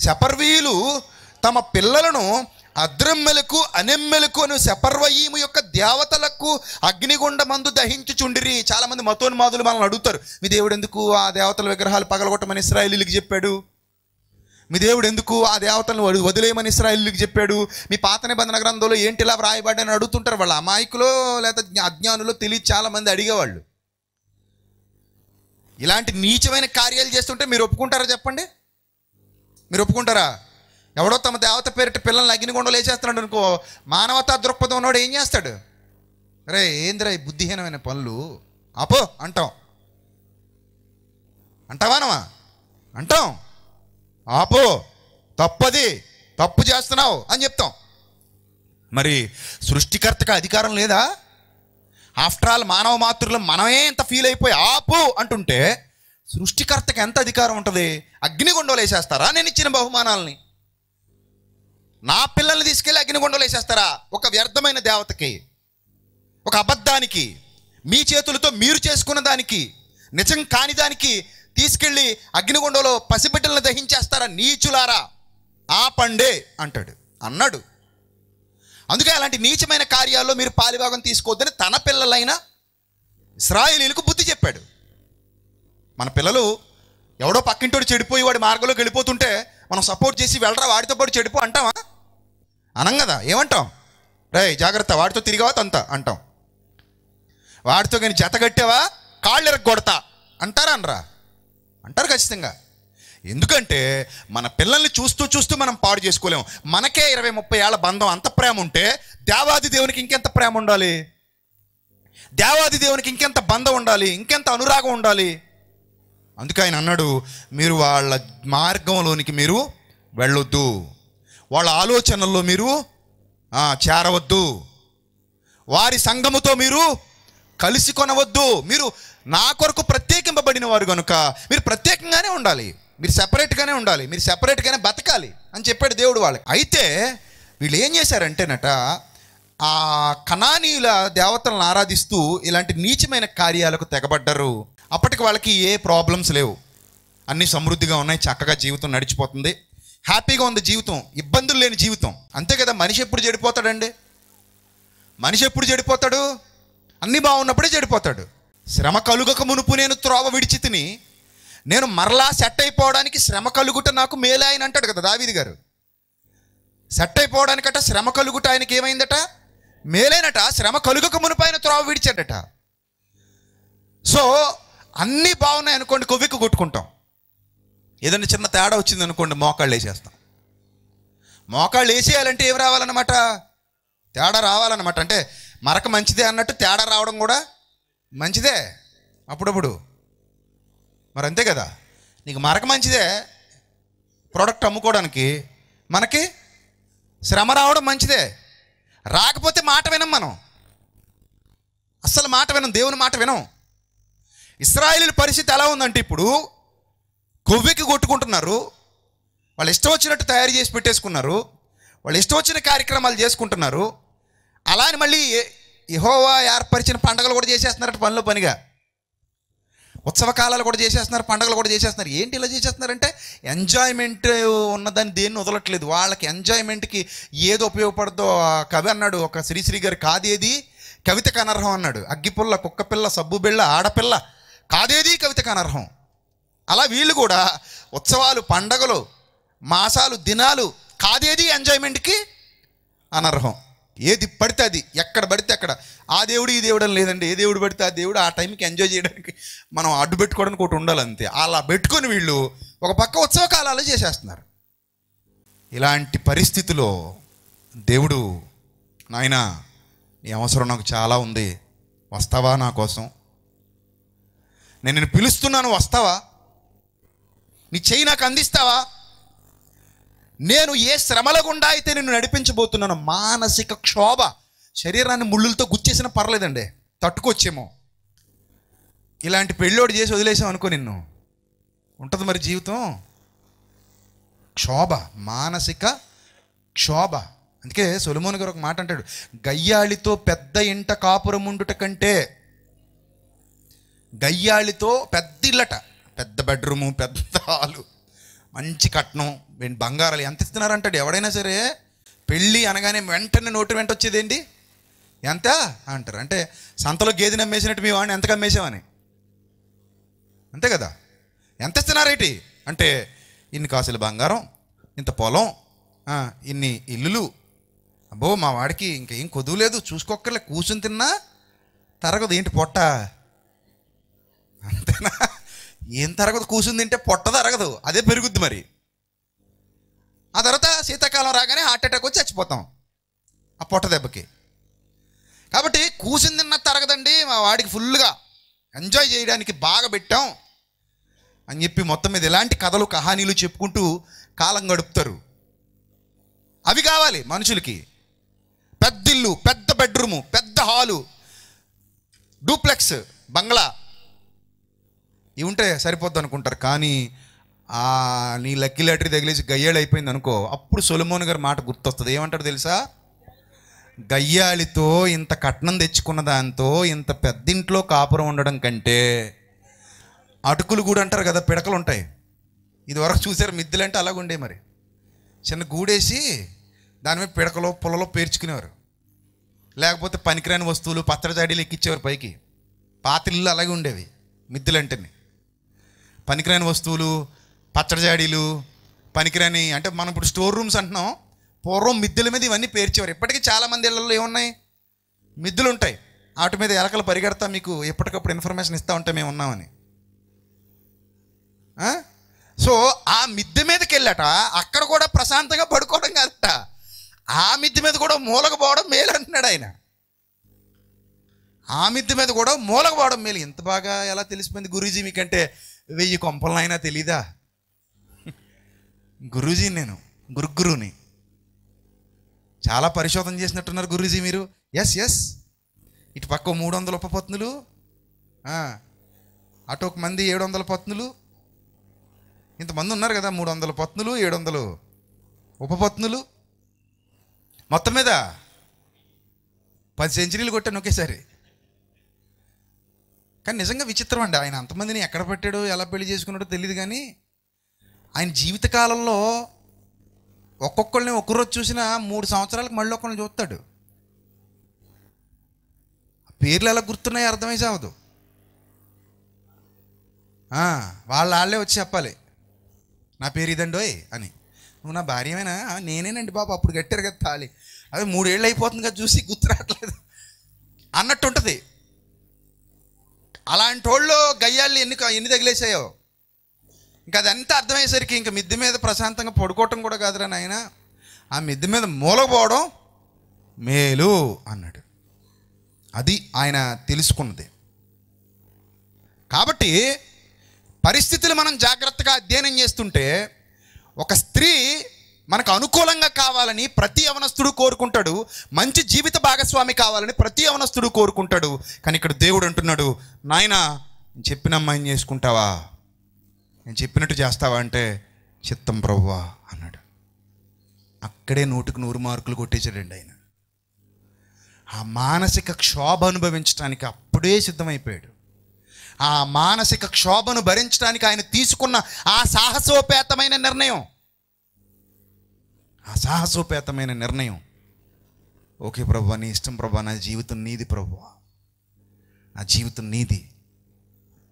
శపర్వీయులు తమ పిల్లలను అద్రమ్మెలకు అనెమ్మెలకు అని శపర్వయీము యొక్క దేవతలకు అగ్నిగుండ మందు దహించుచుండిరి. చాలా మంది మతోన్మాదులు మనల్ని అడుగుతారు మీ దేవుడు ఎందుకు ఆ దేవతల విగ్రహాలు పగలగొట్టమని ఇస్రాయేలీలకు చెప్పాడు? మీ దేవుడు ఎందుకు ఆ దేవతలను వదిలేయమని ఇస్రాయేలీలకు చెప్పాడు? మీ పాత నిబంధన గ్రంథంలో ఏంటి ఇలా వ్రాయబడ్డని అడుగుతుంటారు. వాళ్ళ అమాయకులో లేదా జ్ఞా- అజ్ఞానులో తెలియదు చాలా మంది అడిగేవాళ్ళు. ఇలాంటి నీచమైన కార్యాలు చేస్తుంటే మీరు ఒప్పుకుంటారా చెప్పండి? మీరు ఒప్పుకుంటారా? ఎవడో తమ దేవత పేరిట పిల్లల్ని అగ్నిగుండలు వేసేస్తున్నాడు అనుకో మానవతా దృక్పథం ఉన్నవాడు ఏం చేస్తాడు? రే ఏందిరా ఈ బుద్ధిహీనమైన పనులు? ఆపో అంటాం. అంటావానవా అంటాం. ఆపో తప్పది తప్పు చేస్తున్నావు అని చెప్తాం. మరి సృష్టికర్తకు అధికారం లేదా? ఆఫ్టర్ ఆల్ మానవ మాతృలు మనమే ఎంత ఫీల్ అయిపోయి ఆపు అంటుంటే సృష్టికర్తకి ఎంత అధికారం ఉంటుంది? అగ్నిగుండంలో వేసేస్తారా? నేను ఇచ్చిన బహుమానాలని. నా పిల్లల్ని తీసుకెళ్ళి అగ్నిగుండంలో వేసేస్తారా? ఒక వ్యర్థమైన దేవతకి ఒక అబద్ధానికి మీ చేతులతో మీరు చేసుకున్న దానికి నిజం కాని దానికి తీసుకెళ్ళి అగ్నిగుండంలో పసిబిడ్డలను దహించేస్తారా నీచులారా? ఆపండే అంటాడు. అన్నాడు. అందుకే అలాంటి నీచమైన కార్యాల్లో మీరు పాలిభాగం తీసుకోవద్దని తన పిల్లలైన ఇస్రాయేలీలకు బుద్ధి చెప్పాడు. మన పిల్లలు ఎవడో పక్కింటోడు చెడిపోయి వాడి మార్గంలోకి వెళ్ళిపోతుంటే మనం సపోర్ట్ చేసి వెళ్ళరా వాడితో పాటు చెడిపో అంటామా? అనం కదా ఏమంటాం? రే జాగ్రత్త వాడితో తిరిగావా తంత? అంటాం. వాడితో కానీ జత కాళ్ళు ఎరగొడతా అంటారా అనరా? అంటారు ఖచ్చితంగా. ఎందుకంటే మన పిల్లల్ని చూస్తూ చూస్తూ మనం పాడు చేసుకోలేము. మనకే ఇరవై ముప్పై ఏళ్ళ బంధం అంత ప్రేమ ఉంటే దేవాది దేవునికి ఇంకెంత ప్రేమ ఉండాలి? దేవాది దేవునికి ఇంకెంత బంధం ఉండాలి? ఇంకెంత అనురాగం ఉండాలి? అందుకే ఆయన అన్నాడు మీరు వాళ్ళ మార్గంలోనికి మీరు వెళ్ళొద్దు. వాళ్ళ ఆలోచనల్లో మీరు చేరవద్దు. వారి సంఘముతో మీరు కలిసి కొనవద్దు. మీరు నా కొరకు ప్రత్యేకింపబడిన వారు కనుక మీరు ప్రత్యేకంగానే ఉండాలి. మీరు సెపరేట్గానే ఉండాలి. మీరు సెపరేట్గానే బతకాలి అని చెప్పాడు దేవుడు వాళ్ళకి. అయితే వీళ్ళు ఏం చేశారంటేనట ఆ కణానీయుల దేవతలను ఆరాధిస్తూ ఇలాంటి నీచమైన కార్యాలకు తెగబడ్డారు. అప్పటికి వాళ్ళకి ఏ ప్రాబ్లమ్స్ లేవు. అన్నీ సమృద్ధిగా ఉన్నాయి చక్కగా జీవితం నడిచిపోతుంది. హ్యాపీగా ఉంది జీవితం ఇబ్బందులు లేని జీవితం. అంతే కదా మనిషి ఎప్పుడు చెడిపోతాడండి? మనిషి ఎప్పుడు చెడిపోతాడు? అన్నీ బాగున్నప్పుడే చెడిపోతాడు. శ్రమ కలుగక మునుపు నేను త్రోవ విడిచి తిని నేను మరలా సెట్ అయిపోవడానికి శ్రమ కలుగుట నాకు మేలే ఆయన అంటాడు కదా దావీది గారు. సెట్ అయిపోవడానికట శ్రమ కలుగుట ఆయనకి ఏమైందట? మేలైనట శ్రమ కలుగక మునుపు ఆయన త్రోవ విడిచాడట. సో అన్నీ బాగున్నాయి అనుకోండి కొవ్విక్కు కొట్టుకుంటాం. ఏదైనా చిన్న తేడా వచ్చింది అనుకోండి మోకాళ్ళు వేసేస్తాం. మోకాళ్ళు వేసేయాలంటే ఏం రావాలన్నమాట? తేడా రావాలన్నమాట. అంటే మరక మంచిదే అన్నట్టు తేడా రావడం కూడా మంచిదే అప్పుడప్పుడు. మరి అంతే కదా? నీకు మరక మంచిదే? ప్రోడక్ట్ అమ్ముకోవడానికి మనకి శ్రమ రావడం మంచిదే. రాకపోతే మాట వినం మనం. అస్సలు మాట వినం దేవుని మాట వినం. ఇస్రాయేలీల పరిస్థితి ఎలా ఉందంటే ఇప్పుడు కొవ్వెక్కి కొట్టుకుంటున్నారు. వాళ్ళు ఇష్టం వచ్చినట్టు తయారు చేసి పెట్టేసుకున్నారు. వాళ్ళు ఇష్టం వచ్చిన కార్యక్రమాలు చేసుకుంటున్నారు. అలా అని మళ్ళీ యహోవా ఏర్పరిచిన పండగలు కూడా చేసేస్తున్నారట పనిలో పనిగా. ఉత్సవ కాలాలు కూడా చేసేస్తున్నారు పండగలు కూడా చేసేస్తున్నారు. ఏంటి ఇలా చేసేస్తున్నారంటే ఎంజాయ్మెంట్ ఉన్నదాన్ని దేన్ని వదలట్లేదు. వాళ్ళకి ఎంజాయ్మెంట్కి ఏది ఉపయోగపడదో ఆ కవి అన్నాడు ఒక శ్రీశ్రీ గారు కాదేది? కవిత అనర్హం అన్నాడు. అగ్గిపుల్ల కుక్కపిల్ల సబ్బు బిళ్ళ ఆడపిల్ల కాదేది కవిత అనర్హం అలా వీళ్ళు కూడా ఉత్సవాలు పండగలు మాసాలు దినాలు కాదేది ఎంజాయ్మెంట్కి అనర్హం? ఏది పడితే అది ఎక్కడ పడితే అక్కడ. ఆ దేవుడు ఈ దేవుడు అని లేదండి. ఏ దేవుడు పడితే ఆ దేవుడు ఆ టైంకి ఎంజాయ్ చేయడానికి మనం అడ్డు పెట్టుకోవడానికి ఒకటి ఉండాలి అంతే అలా పెట్టుకొని వీళ్ళు ఒక పక్క ఉత్సవ కాలాలు చేసేస్తున్నారు. ఇలాంటి పరిస్థితిలో దేవుడు నాయన నీ అవసరం నాకు చాలా ఉంది. వస్తావా నా కోసం? నేను నిన్ను పిలుస్తున్నాను వస్తావా? నీ చెయ్యి నాకు అందిస్తావా? నేను ఏ శ్రమల గుండా అయితే నిన్ను నడిపించబోతున్నాను మానసిక క్షోభ శరీరాన్ని ముళ్ళులతో గుచ్చేసిన పర్లేదండి. తట్టుకొచ్చేమో ఇలాంటి పెళ్ళోడు చేసి వదిలేసాం అనుకో నిన్ను. ఉంటుంది మరి జీవితం? క్షోభ మానసిక క్షోభ. అందుకే సొలమోన్ గారు ఒక మాట అంటాడు గయ్యాళితో పెద్ద ఇంట కాపురం ఉండుట కంటే గయ్యాళితో పెద్ద ఇల్లట పెద్ద బెడ్రూము పెద్ద హాలు మంచి కట్నం. బంగారాలు ఎంత ఇస్తున్నారంటాడు? ఎవడైనా సరే పెళ్ళి అనగానే వెంటనే నోటి వెంట వచ్చేదేంటి? ఎంత? అంటారు. అంటే సంతలో గేదెని అమ్మేసినట్టు మీ వాడిని ఎంతకు అమ్మేసామని అంతే కదా? ఎంత ఇస్తున్నారేటి? అంటే ఇన్ని కాసుల బంగారం ఇంత పొలం ఇన్ని ఇల్లులు. అబ్బో మా వాడికి ఇంకేం కొదువు లేదు. చూసుకోక్కర్లే. కూర్చుని తిన్నా తరగదు. ఏంటి పొట్ట? అంతేనా? ఏం తరగదు కూసుంది తింటే పొట్ట తరగదు. అదే పెరుగుద్ది మరి. ఆ తర్వాత శీతాకాలం రాగానే హార్ట్ అటాక్ వచ్చి చచ్చిపోతాం. ఆ పొట్ట దెబ్బకి. కాబట్టి కూసింది తిన్న తరగదండి మా వాడికి ఫుల్గా ఎంజాయ్ చేయడానికి బాగా పెట్టాం అని చెప్పి మొత్తం మీద ఎలాంటి కథలు కహానీలు చెప్పుకుంటూ కాలం గడుపుతారు. అవి కావాలి మనుషులకి. పెద్ద ఇల్లు పెద్ద బెడ్రూము పెద్ద హాలు డూప్లెక్స్ బంగ్లా. ఇవి ఉంటే సరిపోద్ది అనుకుంటారు. కానీ నీ లక్కీ లాటరీ తగిలేసి గయ్యాళి అయిపోయింది అనుకో అప్పుడు సొలమోన్ గారి మాట గుర్తొస్తుంది. ఏమంటారు తెలుసా? గయ్యాళితో ఇంత కట్నం తెచ్చుకున్న దాంతో ఇంత పెద్దింట్లో కాపురం ఉండడం కంటే అటుకులు కూడా అంటారు కదా పిడకలు ఉంటాయి. ఇది వరకు చూసారు మిద్దెలు అంటే అలాగ ఉండే మరి. చిన్న గూడేసి దాని మీద పిడకలో పొలలో పేర్చుకునేవారు. లేకపోతే పనికిరాని వస్తువులు పచ్చడి జాడీలు ఎక్కించేవారు పైకి. పాత్రలు అలాగే ఉండేవి మిద్దెలంటేనే. పనికిరాని వస్తువులు పచ్చడి జాడీలు పనికిరాని అంటే మనం ఇప్పుడు స్టోర్ రూమ్స్ అంటున్నాం. పూర్వం మిద్దెల మీద ఇవన్నీ పేర్చేవారు. ఇప్పటికీ చాలామంది ఇళ్ళలో ఏమున్నాయి? మిద్దులు ఉంటాయి వాటి మీద ఎలకలు పరిగెడతా మీకు ఎప్పటికప్పుడు ఇన్ఫర్మేషన్ ఇస్తూ ఉంటే మేము ఉన్నామని. సో ఆ మిద్దె మీదకి వెళ్ళట అక్కడ కూడా ప్రశాంతంగా పడుకోవడం కాదట. ఆ మిద్దె మీద కూడా మూలక పోవడం మేలు అంటున్నాడు ఆయన. ఆ మిద్దె మీద కూడా మూలక పోవడం మేలు. ఎంత బాగా ఎలా తెలిసిపోయింది గురూజీ మీకంటే. వెయ్యి కొంపలైనా తెలీదా? గురూజీ నేను గురుగురుని. చాలా పరిశోధన చేసినట్టున్నారు గురూజీ మీరు. ఎస్ ఎస్ ఇటు పక్క మూడు వందల ఉపపత్నులు అటు ఒక మంది ఏడు వందల పత్నులు ఇంతమంది ఉన్నారు కదా మూడు వందల పత్నులు ఏడు వందలు ఉపపత్నులు మొత్తం మీద పది సెంచరీలు కొట్టాను ఒకేసారి. కానీ నిజంగా విచిత్రం అండి. ఆయన అంతమందిని ఎక్కడ పెట్టాడో ఎలా పెళ్ళి చేసుకున్నాడో తెలియదు కానీ ఆయన జీవితకాలంలో ఒక్కొక్కరిని ఒక్క రోజు చూసినా మూడు సంవత్సరాలకు మళ్ళీ ఒక్కరిని చూస్తాడు. పేర్లు ఎలా గుర్తున్నాయో అర్థమై చావదు. వాళ్ళ వాళ్ళే వచ్చి చెప్పాలి. నా పేరు ఇదండోయ్ అని. నువ్వు నా భార్యమేనా నేనేనండి బాబు అప్పుడు కట్టారు కదా తాళి. అదే మూడేళ్ళు అయిపోతుంది కదా చూసి గుర్తు రావట్లేదు. అన్నట్టు ఉంటుంది. అలాంటి వాళ్ళు గయ్యాళ్ళు ఎన్ని ఎన్ని తగిలేసాయో ఇంకా అదంతా అర్థమయ్యేసరికి ఇంకా మిద్దె మీద ప్రశాంతంగా పడుకోవటం కూడా కాదురా నాయన. ఆ మిద్దె మీద మూలకపోవడం మేలు అన్నాడు. అది ఆయన తెలుసుకున్నది. కాబట్టి పరిస్థితులు మనం జాగ్రత్తగా అధ్యయనం చేస్తుంటే ఒక స్త్రీ మనకు అనుకూలంగా కావాలని ప్రతి అవనస్తుడు కోరుకుంటాడు. మంచి జీవిత భాగస్వామి కావాలని ప్రతి అవనస్తుడు కోరుకుంటాడు. కానీ ఇక్కడ దేవుడు అంటున్నాడు నాయన నేను చెప్పిన అమ్మాయిని చేసుకుంటావా? నేను చెప్పినట్టు చేస్తావా అంటే చిత్తం ప్రవ్వా అన్నాడు. అక్కడే నూటికి నూరు మార్కులు కొట్టేశాడండి ఆయన. ఆ మానసిక క్షోభ అనుభవించడానికి అప్పుడే సిద్ధమైపోయాడు. ఆ మానసిక క్షోభను భరించడానికి ఆయన తీసుకున్న ఆ సాహసోపేతమైన నిర్ణయం ఆ సాహసోపేతమైన నిర్ణయం. ఓకే ప్రభు నీ ఇష్టం ప్రభు నా జీవితం నీది ప్రభు. నా జీవితం నీది.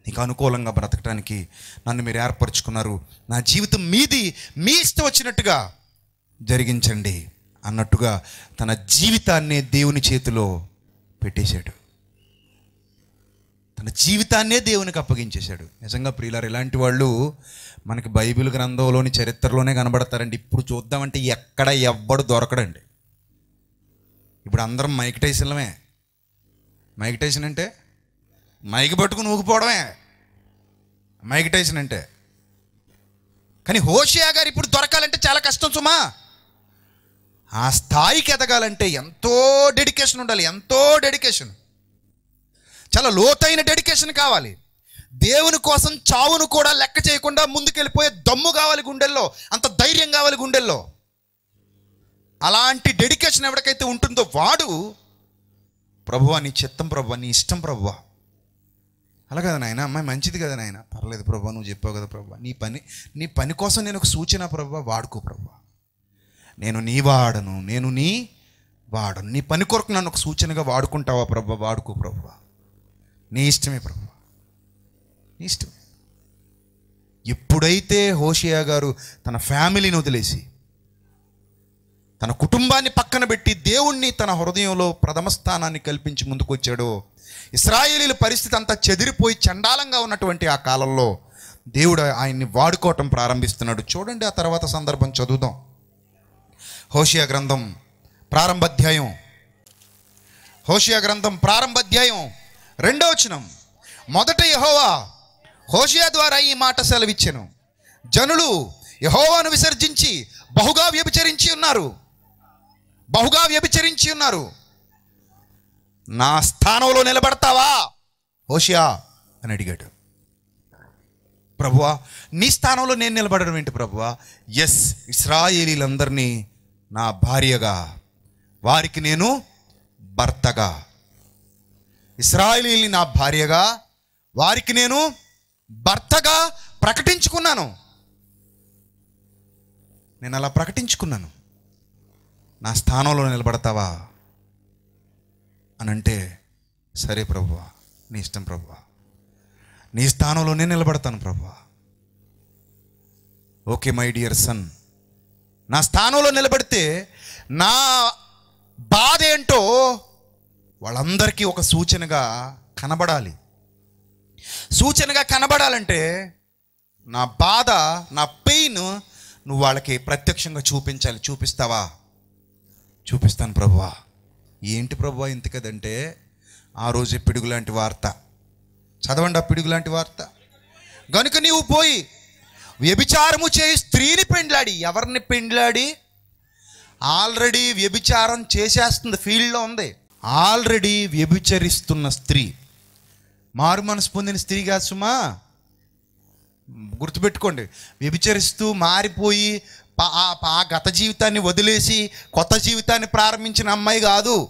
నీకు అనుకూలంగా బ్రతకడానికి నన్ను మీరు ఏర్పరచుకున్నారు. నా జీవితం మీది. మీ ఇష్టం వచ్చినట్టుగా జరిగించండి అన్నట్టుగా తన జీవితాన్నే దేవుని చేతిలో పెట్టేశాడు. తన జీవితాన్నే దేవునికి అప్పగించేశాడు. నిజంగా ప్రియులారు ఇలాంటి వాళ్ళు మనకి బైబిల్ గ్రంథంలోని చరిత్రలోనే కనబడతారండి. ఇప్పుడు చూద్దామంటే ఎక్కడ ఎవ్వడు దొరకడండి. ఇప్పుడు అందరం మైక్ టైసన్లమే మైక్ టైసన్ అంటే మైక్ పట్టుకుని ఊగిపోవడమే. మైక్ టైసన్ అంటే. కానీ హోషియా గారు ఇప్పుడు దొరకాలంటే చాలా కష్టం సుమా. ఆ స్థాయికి ఎదగాలంటే ఎంతో డెడికేషన్ ఉండాలి ఎంతో డెడికేషన్. చాలా లోతైన డెడికేషన్ కావాలి. దేవుని కోసం చావును కూడా లెక్క చేయకుండా ముందుకెళ్ళిపోయే దమ్ము కావాలి గుండెల్లో అంత ధైర్యం కావాలి గుండెల్లో. అలాంటి డెడికేషన్ ఎవరికైతే ఉంటుందో వాడు ప్రభువా నీ చిత్తం ప్రభువా నీ ఇష్టం ప్రభువా. అలా కదా నాయన అమ్మాయి మంచిది కదా నాయన. పర్లేదు ప్రభా నువ్వు చెప్పావు కదా ప్రభా నీ పని నీ పని కోసం నేను ఒక సూచన ప్రభా వాడుకో ప్రభా నేను నీ వాడను నేను నీ వాడను. నీ పని కొరకు నన్ను ఒక సూచనగా వాడుకుంటావా ప్రభా వాడుకో ప్రభా నీ ఇష్టమే ప్రభా నీ ఇష్టం. ఎప్పుడైతే హోషియా గారు తన ఫ్యామిలీని వదిలేసి తన కుటుంబాన్ని పక్కన పెట్టి దేవుణ్ణి తన హృదయంలో ప్రథమ స్థానాన్ని కల్పించి ముందుకొచ్చాడో ఇస్రాయేలీల పరిస్థితి అంతా చెదిరిపోయి చండాలంగా ఉన్నటువంటి ఆ కాలంలో దేవుడు ఆయన్ని వాడుకోవటం ప్రారంభిస్తున్నాడు. చూడండి ఆ తర్వాత సందర్భం చదువుదాం. హోషియా గ్రంథం ప్రారంభాధ్యాయం హోషియా గ్రంథం ప్రారంభాధ్యాయం రెండో వచనం. మొదట యహోవా హోషియా ద్వారా ఈ మాట సెలవిచ్చాను. జనులు యహోవాను విసర్జించి బహుగా వ్యభిచరించి ఉన్నారు. బహుగా వ్యభిచరించి ఉన్నారు. నా స్థానంలో నిలబడతావా? హోషియా అని అడిగాడు. ప్రభువా నీ స్థానంలో నేను నిలబడడం ఏంటి ప్రభువా? ఎస్ ఇస్రాయేలీలందరినీ నా భార్యగా వారికి నేను భర్తగా. ఇస్రాయేలీని నా భార్యగా వారికి నేను భర్తగా ప్రకటించుకున్నాను. నేను అలా ప్రకటించుకున్నాను. నా స్థానంలో నిలబడతావా? అని అంటే సరే ప్రభువా నీ ఇష్టం ప్రభువా. నీ స్థానంలో నేను నిలబడతాను ప్రభువా. Okay my dear son. నా స్థానంలో నిలబడితే నా బాధ ఏంటో వాళ్ళందరికీ ఒక సూచనగా కనబడాలి. సూచనగా కనబడాలంటే నా బాధ నా పెయిన్ నువ్వు వాళ్ళకి ప్రత్యక్షంగా చూపించాలి. చూపిస్తావా? చూపిస్తాను ప్రభువా. ఏంటి ప్రభువా ఇంత కదంటే ఆ రోజే పిడుగు లాంటి వార్త. చదవండి ఆ పిడుగు లాంటి వార్త. గనుక నీవు పోయి వ్యభిచారము చేయి స్త్రీని పెండ్లాడి. ఎవరిని పెండ్లాడి? ఆల్రెడీ వ్యభిచారం చేసేస్తుంది ఫీల్డ్లో ఉంది. ఆల్రెడీ వ్యభిచరిస్తున్న స్త్రీ. మారు మనసు పొందిన స్త్రీగా సుమా గుర్తుపెట్టుకోండి. వ్యభిచరిస్తూ మారిపోయి ఆ ఆ గత జీవితాన్ని వదిలేసి కొత్త జీవితాన్ని ప్రారంభించిన అమ్మాయి కాదు.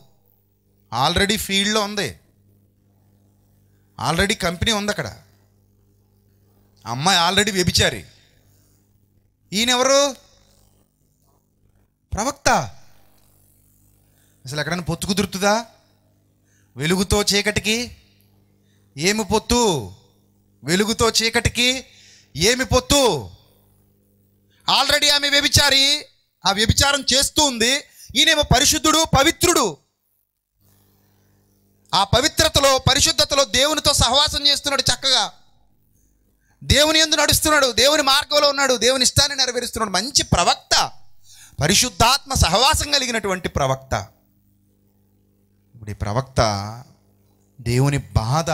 ఆల్రెడీ ఫీల్డ్లో ఉంది. ఆల్రెడీ కంపెనీ ఉంది అక్కడ. అమ్మాయి ఆల్రెడీ వ్యభిచారి. ఈయనెవరు ప్రవక్త. అసలు ఎక్కడైనా పొత్తు కుదురుతుందా? వెలుగుతో చీకటికి? ఏమి పొత్తు? వెలుగుతో చీకటికి ఏమి పొత్తు? ఆల్రెడీ ఆమె వ్యభిచారి ఆ వ్యభిచారం చేస్తూ ఉంది. ఈయనేమో పరిశుద్ధుడు పవిత్రుడు. ఆ పవిత్రతలో పరిశుద్ధతలో దేవునితో సహవాసం చేస్తున్నాడు చక్కగా. దేవుని ఎందు నడుస్తున్నాడు దేవుని మార్గంలో ఉన్నాడు దేవుని ఇష్టాన్ని నెరవేరుస్తున్నాడు. మంచి ప్రవక్త. పరిశుద్ధాత్మ సహవాసం కలిగినటువంటి ప్రవక్త. ఇప్పుడు ఈ ప్రవక్త దేవుని బాధ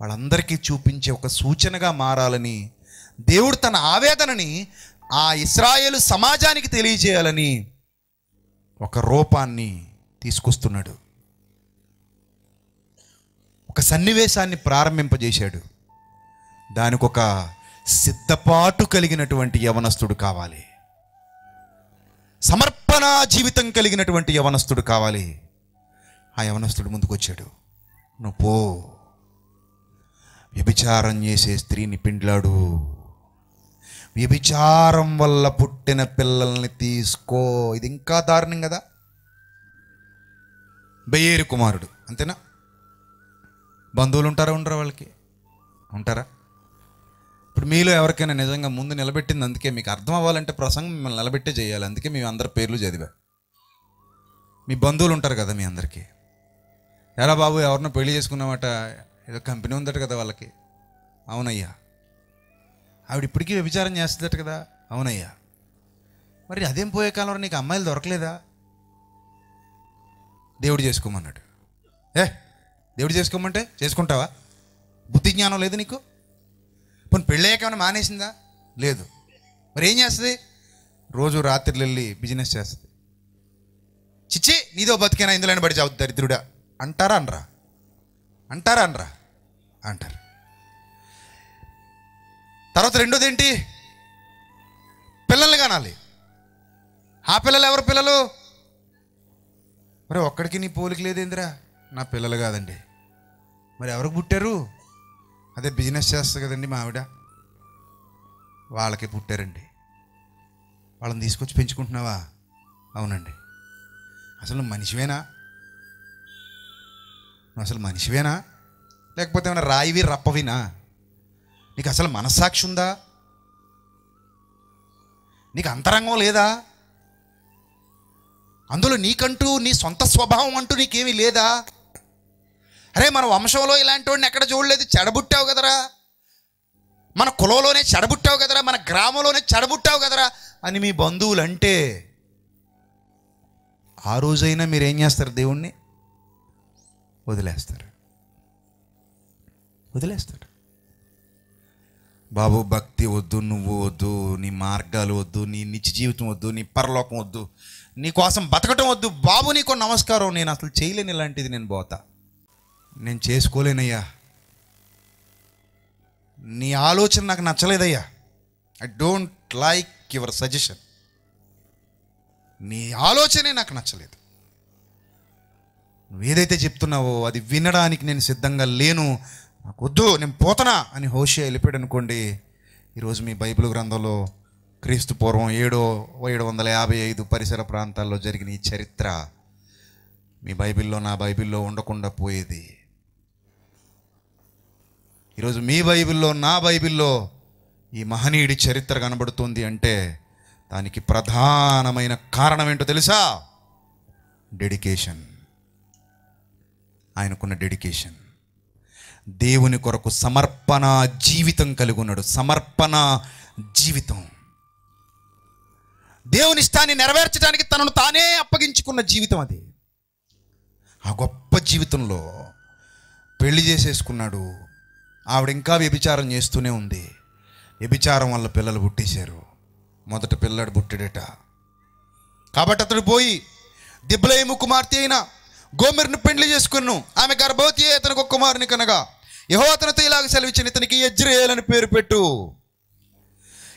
వాళ్ళందరికీ చూపించే ఒక సూచనగా మారాలని దేవుడు తన ఆవేదనని ఆ ఇస్రాయేలు సమాజానికి తెలియజేయాలని ఒక రూపాన్ని తీసుకొస్తున్నాడు. ఒక సన్నివేశాన్ని ప్రారంభింపజేశాడు. దానికి ఒక సిద్ధపాటు కలిగినటువంటి యవనస్తుడు కావాలి. సమర్పణ జీవితం కలిగినటువంటి యవనస్తుడు కావాలి. ఆ యవనస్తుడు ముందుకొచ్చాడు. నువ్వు పో వ్యభిచారం చేసే స్త్రీని పిండ్లాడు. వ్యభిచారం వల్ల పుట్టిన పిల్లల్ని తీసుకో. ఇది ఇంకా దారుణం కదా? బయ్యేరు కుమారుడు అంతేనా? బంధువులు ఉంటారా ఉండరా వాళ్ళకి? ఉంటారా? ఇప్పుడు మీలో ఎవరికైనా నిజంగా ముందు నిలబెట్టింది అందుకే మీకు అర్థం అవ్వాలంటే ప్రసంగం మిమ్మల్ని నిలబెట్టే చేయాలి. అందుకే మీ అందరి పేర్లు చదివా. మీ బంధువులు ఉంటారు కదా మీ అందరికీ. ఎలా బాబు ఎవరినో పెళ్ళి చేసుకున్నామట ఏదో కంపెనీ ఉందట కదా వాళ్ళకి. అవునయ్యా. ఆవిడ ఇప్పటికీ వ్యభిచారం చేస్తుందట కదా. అవునయ్యా. మరి అదేం పోయే కాలంలో నీకు అమ్మాయిలు దొరకలేదా? దేవుడు చేసుకోమన్నాడు. ఏ దేవుడు చేసుకోమంటే చేసుకుంటావా? బుద్ధి జ్ఞానం లేదు నీకు? పోనీ పెళ్ళయ్యాక ఏమైనా మానేసిందా? లేదు. మరి ఏం చేస్తుంది? రోజు రాత్రి వెళ్ళి బిజినెస్ చేస్తుంది. చిచ్చి నీదో బతికైనా ఇందులోనే పడి చావు దరిద్రుడా? అంటారా అనరా అంటారా. అనరా అంటారు తర్వాత రెండోది ఏంటి? పిల్లల్ని కానాలి. ఆ పిల్లలు ఎవరు పిల్లలు? మరి ఒక్కడికి నీ పోలిక లేదేందిరా? నా పిల్లలు కాదండి. మరి ఎవరికి పుట్టారు? అదే బిజినెస్ చేస్తుంది కదండి మా ఆవిడ. వాళ్ళకి పుట్టారండి. వాళ్ళని తీసుకొచ్చి పెంచుకుంటున్నావా? అవునండి. అసలు మనిషివేనా? నువ్వు అసలు మనిషివేనా? లేకపోతే ఏమైనా రాయివి రప్పవినా? నీకు అసలు మనస్సాక్షి ఉందా? నీకు అంతరంగం లేదా? అందులో నీకంటూ నీ సొంత స్వభావం అంటూ నీకేమీ లేదా? అరే మన వంశంలో ఇలాంటి వాడిని ఎక్కడ చూడలేదు? చెడబుట్టావు కదరా? మన కులంలోనే చెడబుట్టావు కదరా? మన గ్రామంలోనే చెడబుట్టావు కదరా? అని మీ బంధువులు అంటే ఆ రోజైనా మీరేం చేస్తారు దేవుణ్ణి? వదిలేస్తారు. వదిలేస్తారు. బాబు భక్తి వద్దు నువ్వు వద్దు నీ మార్గాలు వద్దు నీ నిత్య జీవితం వద్దు నీ పరలోకం వద్దు నీ కోసం బతకటం వద్దు. బాబు నీకు నమస్కారం. నేను అసలు చేయలేని ఇలాంటిది నేను పోతా. నేను చేసుకోలేనయ్యా. నీ ఆలోచన నాకు నచ్చలేదయ్యా. I don't like your suggestion నీ ఆలోచనే నాకు నచ్చలేదు. నువ్వు ఏదైతే చెప్తున్నావో అది వినడానికి నేను సిద్ధంగా లేను. నాకు వద్దు నేను పోతనా అని హోషియా వెళ్ళిపోయాడు అనుకోండి ఈరోజు మీ బైబిల్ గ్రంథంలో క్రీస్తు పూర్వం ఏడో ఏడు వందల యాభై ఐదు పరిసర ప్రాంతాల్లో జరిగిన ఈ చరిత్ర మీ బైబిల్లో నా బైబిల్లో ఉండకుండా పోయేది. ఈరోజు మీ బైబిల్లో నా బైబిల్లో ఈ మహనీయుడి చరిత్ర కనబడుతుంది అంటే దానికి ప్రధానమైన కారణం ఏంటో తెలుసా? డెడికేషన్. ఆయనకున్న డెడికేషన్. దేవుని కొరకు సమర్పణ జీవితం కలిగి ఉన్నాడు సమర్పణ జీవితం. దేవుని ఇష్టాన్ని నెరవేర్చడానికి తనను తానే అప్పగించుకున్న జీవితం అది. ఆ గొప్ప జీవితంలో పెళ్ళి చేసేసుకున్నాడు. ఆవిడ ఇంకా వ్యభిచారం చేస్తూనే ఉంది. వ్యభిచారం వల్ల పిల్లలు పుట్టేశారు. మొదట పిల్లడు పుట్టాడట. కాబట్టి అతడు పోయి దిబ్బలేము కుమార్తె అయినా గోమెరును పెండ్లి చేసుకును ఆమె గర్భవతి అతనికి ఒక కుమారుని కనగా యహో అతనితో ఇలాగ సెలవిచ్చిన ఇతనికి యజ్రేల్ అని పేరు పెట్టు.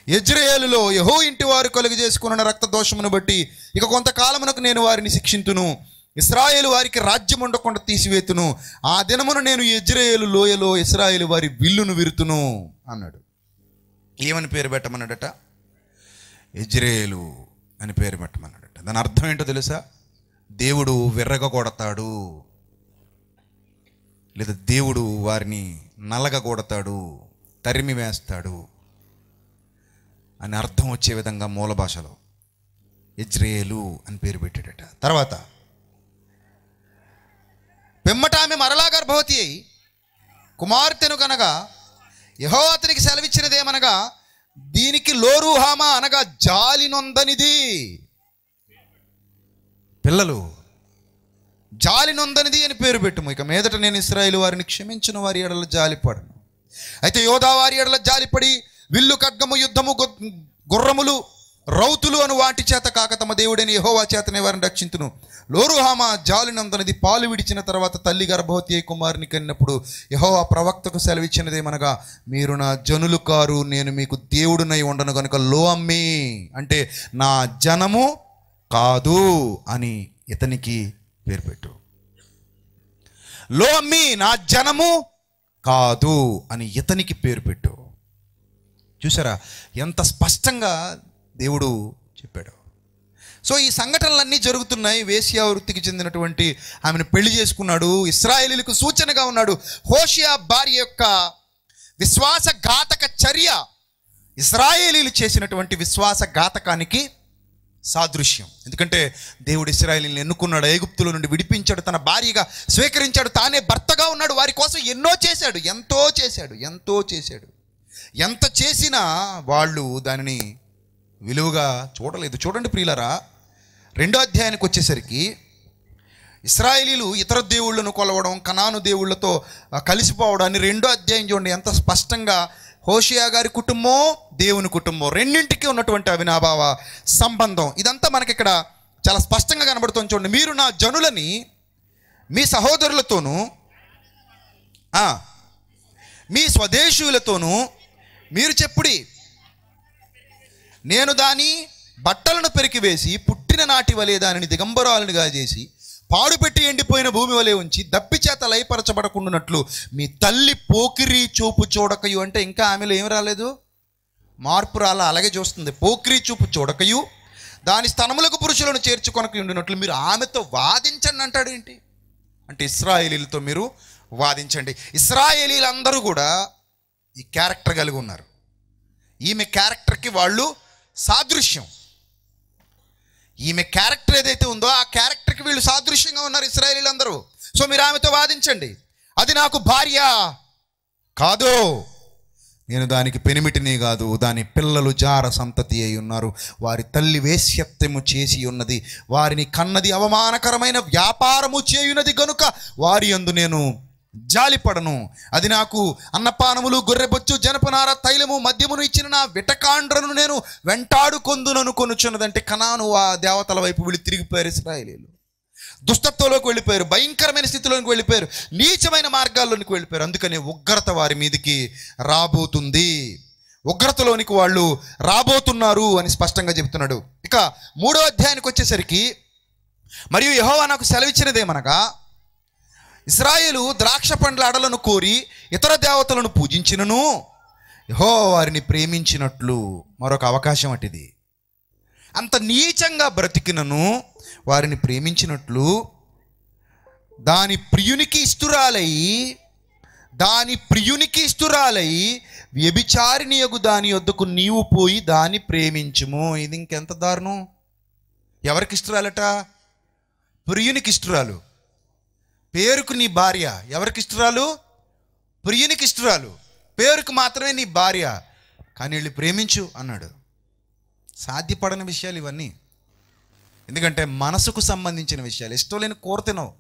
యజ్రయేలులో యహో ఇంటి వారు కలుగు చేసుకున్న రక్త దోషమును బట్టి ఇక కొంతకాలమునకు నేను వారిని శిక్షింతును. ఇస్రాయేలు వారికి రాజ్యం ఉండకుండా తీసివేతును. ఆ దినమున నేను యజ్రేలు లోయలో ఇస్రాయేలు వారి విల్లును విరుతును అన్నాడు. ఏమని పేరు పెట్టమన్నాడట? ఇజ్రేలు అని పేరు పెట్టమన్నాడట. దాని అర్థం ఏంటో తెలుసా? దేవుడు విర్రగ కొడతాడు లేదా దేవుడు వారిని నలగ కొడతాడు తరిమి వేస్తాడు అని అర్థం వచ్చే విధంగా మూల భాషలో ఇజ్రేలు అని పేరు పెట్టాడట తర్వాత పిమ్మట ఆమె మరలా గర్భవతి అయి కుమార్తెను కనగా యహో అతనికి సెలవిచ్చినదేమనగా దీనికి లోరుహామా అనగా జాలి నొందనిది. పిల్లలు జాలి నొందనిది అని పేరు పెట్టుము. ఇక మీదట నేను ఇస్రాయిల్ వారిని క్షమించిన వారి ఎడల జాలిపడను అయితే యోధా వారి ఎడల జాలిపడి విల్లు ఖడ్గము యుద్ధము గు- గుర్రములు రౌతులు అను వాటి చేత కాక తమ దేవుడైన యహోవా చేతనే వారిని రక్షించును. లోరుహామా జాలినందనది పాలు విడిచిన తర్వాత తల్లి గర్భవతి అయి కుమారుని కన్నప్పుడు యహోవా ప్రవక్తకు సెలవిచ్చినదేమనగా మీరు నా జనులు కారు నేను మీకు దేవుడునై ఉండను కనుక లో అమ్మి అంటే నా జనము కాదు అని ఇతనికి పేరు పెట్టు. లో అమ్మి నా జనము కాదు అని ఇతనికి పేరు పెట్టు. చూసారా? ఎంత స్పష్టంగా దేవుడు చెప్పాడు. సో ఈ సంఘటనలన్నీ జరుగుతున్నాయి. వేశ్యా వృత్తికి చెందినటువంటి ఆమెను పెళ్ళి చేసుకున్నాడు. ఇస్రాయేలీలకు సూచనగా ఉన్నాడు. హోషియా భార్య యొక్క విశ్వాసఘాతక చర్య ఇస్రాయేలీలు చేసినటువంటి విశ్వాసఘాతకానికి సాదృశ్యం. ఎందుకంటే దేవుడు ఇస్రాయలీని ఎన్నుకున్నాడు ఏగుప్తుల నుండి విడిపించాడు తన భార్యగా స్వీకరించాడు తానే భర్తగా ఉన్నాడు వారి కోసం ఎన్నో చేశాడు ఎంతో చేశాడు ఎంతో చేశాడు. ఎంత చేసినా వాళ్ళు దానిని విలువగా చూడలేదు. చూడండి ప్రియులరా రెండో అధ్యాయానికి వచ్చేసరికి ఇస్రాయేలీలు ఇతర దేవుళ్ళను కొలవడం కనాను దేవుళ్ళతో కలిసిపోవడాన్ని రెండో అధ్యాయం చూడండి ఎంత స్పష్టంగా హోషియా గారి కుటుంబం దేవుని కుటుంబం. రెండింటికి ఉన్నటువంటి అవినాభావ సంబంధం. ఇదంతా మనకి ఇక్కడ చాలా స్పష్టంగా కనబడుతుంది చూడండి. మీరు నా జనులని మీ సహోదరులతోనూ మీ స్వదేశీయులతోనూ మీరు చెప్పుడి. నేను దాని బట్టలను పెరికివేసి పుట్టిన నాటి వలె దానిని దిగంబరాలుగా చేసి పాడుపెట్టి ఎండిపోయిన భూమి వలె ఉంచి దప్పిచేత లయపరచబడకుండానట్లు మీ తల్లి పోకిరి చూపు చూడకయు అంటే ఇంకా ఆమెలో ఏం రాలేదు? మార్పు రాలా? అలాగే చూస్తుంది. పోకిరి చూపు చూడకయు దాని స్థనములకు పురుషులను చేర్చుకొనక ఉండినట్లు మీరు ఆమెతో వాదించండి అంటాడు ఏంటి? అంటే ఇస్రాయేలీలతో మీరు వాదించండి. ఇస్రాయేలీలందరూ కూడా ఈ క్యారెక్టర్ కలిగి ఉన్నారు. ఈమె క్యారెక్టర్కి వాళ్ళు సాదృశ్యం. ఈమె క్యారెక్టర్ ఏదైతే ఉందో ఆ క్యారెక్టర్కి వీళ్ళు సాదృశ్యంగా ఉన్నారు ఇస్రాయేలీలందరూ. సో మీరు ఆమెతో వాదించండి. అది నాకు భార్య. కాదు. నేను దానికి పెనిమిటిని కాదు. దాని పిల్లలు జార సంతతి అయి ఉన్నారు. వారి తల్లి వేశ్యత్యము చేసి ఉన్నది. వారిని కన్నది అవమానకరమైన వ్యాపారము చేయున్నది గనుక వారి యందు నేను జాలిపడను. అది నాకు అన్నపానములు గొర్రెబొచ్చు జనపనార తైలము మద్యమును ఇచ్చిన నా విటకాండ్రను నేను వెంటాడుకొందునను కొనుచున్నదంటే కనాను ఆ దేవతల వైపు వీళ్ళు తిరిగిపోయారు ఇస్రాయేలీలు దుష్టత్వంలోకి వెళ్ళిపోయారు భయంకరమైన స్థితిలోకి వెళ్ళిపోయారు నీచమైన మార్గాల్లోనికి వెళ్ళిపోయారు. అందుకనే ఉగ్రత వారి మీదకి రాబోతుంది. ఉగ్రతలోనికి వాళ్ళు రాబోతున్నారు అని స్పష్టంగా చెబుతున్నాడు. ఇక మూడో అధ్యాయానికి వచ్చేసరికి మరియు యహోవా నాకు సెలవిచ్చినదేమనగా ఇస్రాయేలు ద్రాక్ష పండ్ల అడలను కోరి ఇతర దేవతలను పూజించినను. యహో వారిని ప్రేమించినట్లు మరొక అవకాశం అటిది. అంత నీచంగా బ్రతికినను వారిని ప్రేమించినట్లు దాని ప్రియునికి ఇష్టురాలై దాని ప్రియునికి ఇష్టురాలై వ్యభిచారిణియగు దాని వద్దకు నీవు పోయి దాన్ని ప్రేమించుము. ఇది ఇంకెంత దారుణం? ఎవరికి ఇష్టురాలట ప్రియునికి ఇష్టురాలు పేరుకు నీ భార్య. ఎవరికి ఇష్టరాలు? ప్రియునికి ఇష్టరాలు. పేరుకు మాత్రమే నీ భార్య. కానీ వెళ్ళి ప్రేమించు అన్నాడు. సాధ్యపడని విషయాలు ఇవన్నీ. ఎందుకంటే మనసుకు సంబంధించిన విషయాలు. ఇష్టం లేని కూర తినవు.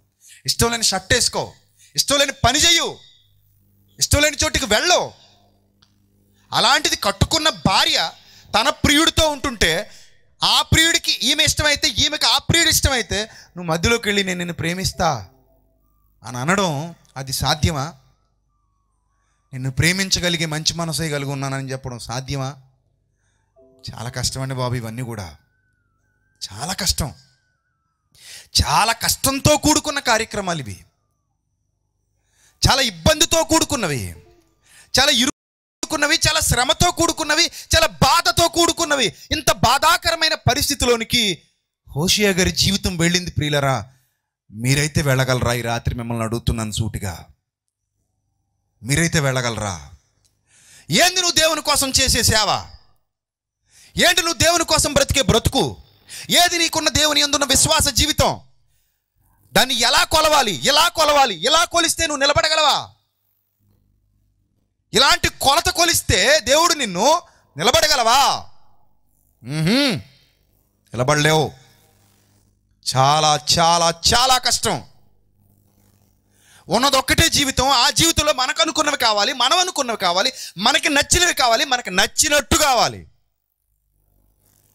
ఇష్టం లేని షర్ట్ వేసుకో. ఇష్టం లేని పని చేయు ఇష్టం లేని చోటికి వెళ్ళవు. అలాంటిది కట్టుకున్న భార్య తన ప్రియుడితో ఉంటుంటే ఆ ప్రియుడికి ఈమె ఇష్టమైతే ఈమెకి ఆ ప్రియుడు ఇష్టమైతే నువ్వు మధ్యలోకి వెళ్ళి నేను నిన్ను ప్రేమిస్తా. అని అనడం అది సాధ్యమా? నిన్ను ప్రేమించగలిగే మంచి మనసే కలిగి ఉన్నానని చెప్పడం సాధ్యమా? చాలా కష్టమండి బాబు ఇవన్నీ కూడా. చాలా కష్టం. చాలా కష్టంతో కూడుకున్న కార్యక్రమాలు ఇవి. చాలా ఇబ్బందితో కూడుకున్నవి. చాలా ఇరుకున్నవి చాలా శ్రమతో కూడుకున్నవి చాలా బాధతో కూడుకున్నవి. ఇంత బాధాకరమైన పరిస్థితిలోనికి హోషియా గారి జీవితం వెళ్ళింది ప్రియులరా. మీరైతే వెళ్ళగలరా? ఈ రాత్రి మిమ్మల్ని అడుగుతున్నాను సూటిగా. మీరైతే వెళ్ళగలరా? ఏంది నువ్వు దేవుని కోసం చేసే సేవ? ఏంటి నువ్వు దేవుని కోసం బ్రతికే బ్రతుకు? ఏది నీకున్న దేవుని ఎందున్న విశ్వాస జీవితం? దాన్ని ఎలా కొలవాలి? ఎలా కొలవాలి? ఎలా కొలిస్తే నువ్వు నిలబడగలవా? ఇలాంటి కొలత కొలిస్తే దేవుడు నిన్ను నిలబడగలవా? నిలబడలేవు. చాలా చాలా చాలా కష్టం. ఉన్నది ఒక్కటే జీవితం. ఆ జీవితంలో మనకు అనుకున్నవి కావాలి మనం అనుకున్నవి కావాలి మనకి నచ్చినవి కావాలి మనకి నచ్చినట్టు కావాలి.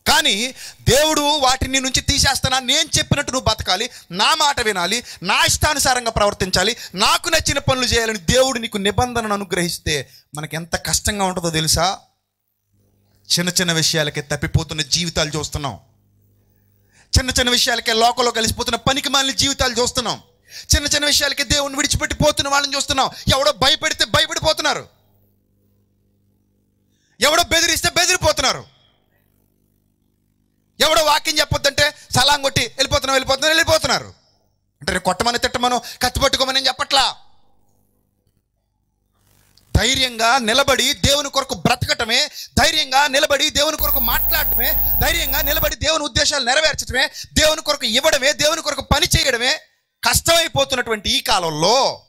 కానీ దేవుడు వాటిని నుంచి తీసేస్తానా? నేను చెప్పినట్టు నువ్వు బతకాలి నా మాట వినాలి నా ఇష్టానుసారంగా ప్రవర్తించాలి నాకు నచ్చిన పనులు చేయాలని దేవుడు నీకు నిబంధనను అనుగ్రహిస్తే మనకి ఎంత కష్టంగా ఉంటుందో తెలుసా? చిన్న చిన్న విషయాలకే తప్పిపోతున్న జీవితాలు చూస్తున్నాం. చిన్న చిన్న విషయాలకే లోకంలో కలిసిపోతున్న పనికి మాలిన జీవితాలు చూస్తున్నాం. చిన్న చిన్న విషయాలకి దేవుని విడిచిపెట్టి పోతున్న వాళ్ళని చూస్తున్నాం. ఎవడో భయపెడితే భయపడిపోతున్నారు. ఎవడో బెదిరిస్తే బెదిరిపోతున్నారు. ఎవడో వాకింగ్ చెప్పొద్దంటే సలాం కొట్టి వెళ్ళిపోతున్నాం వెళ్ళిపోతున్నాం వెళ్ళిపోతున్నారు. అంటే కొట్టమని తిట్టమను కత్తి పట్టుకోమని చెప్పట్లా? ధైర్యంగా నిలబడి దేవుని కొరకు బ్రతకటమే ధైర్యంగా నిలబడి దేవుని కొరకు మాట్లాడటమే ధైర్యంగా నిలబడి దేవుని ఉద్దేశాలు నెరవేర్చడమే దేవుని కొరకు ఇవ్వడమే దేవుని కొరకు పని చేయడమే కష్టమైపోతున్నటువంటి ఈ కాలంలో.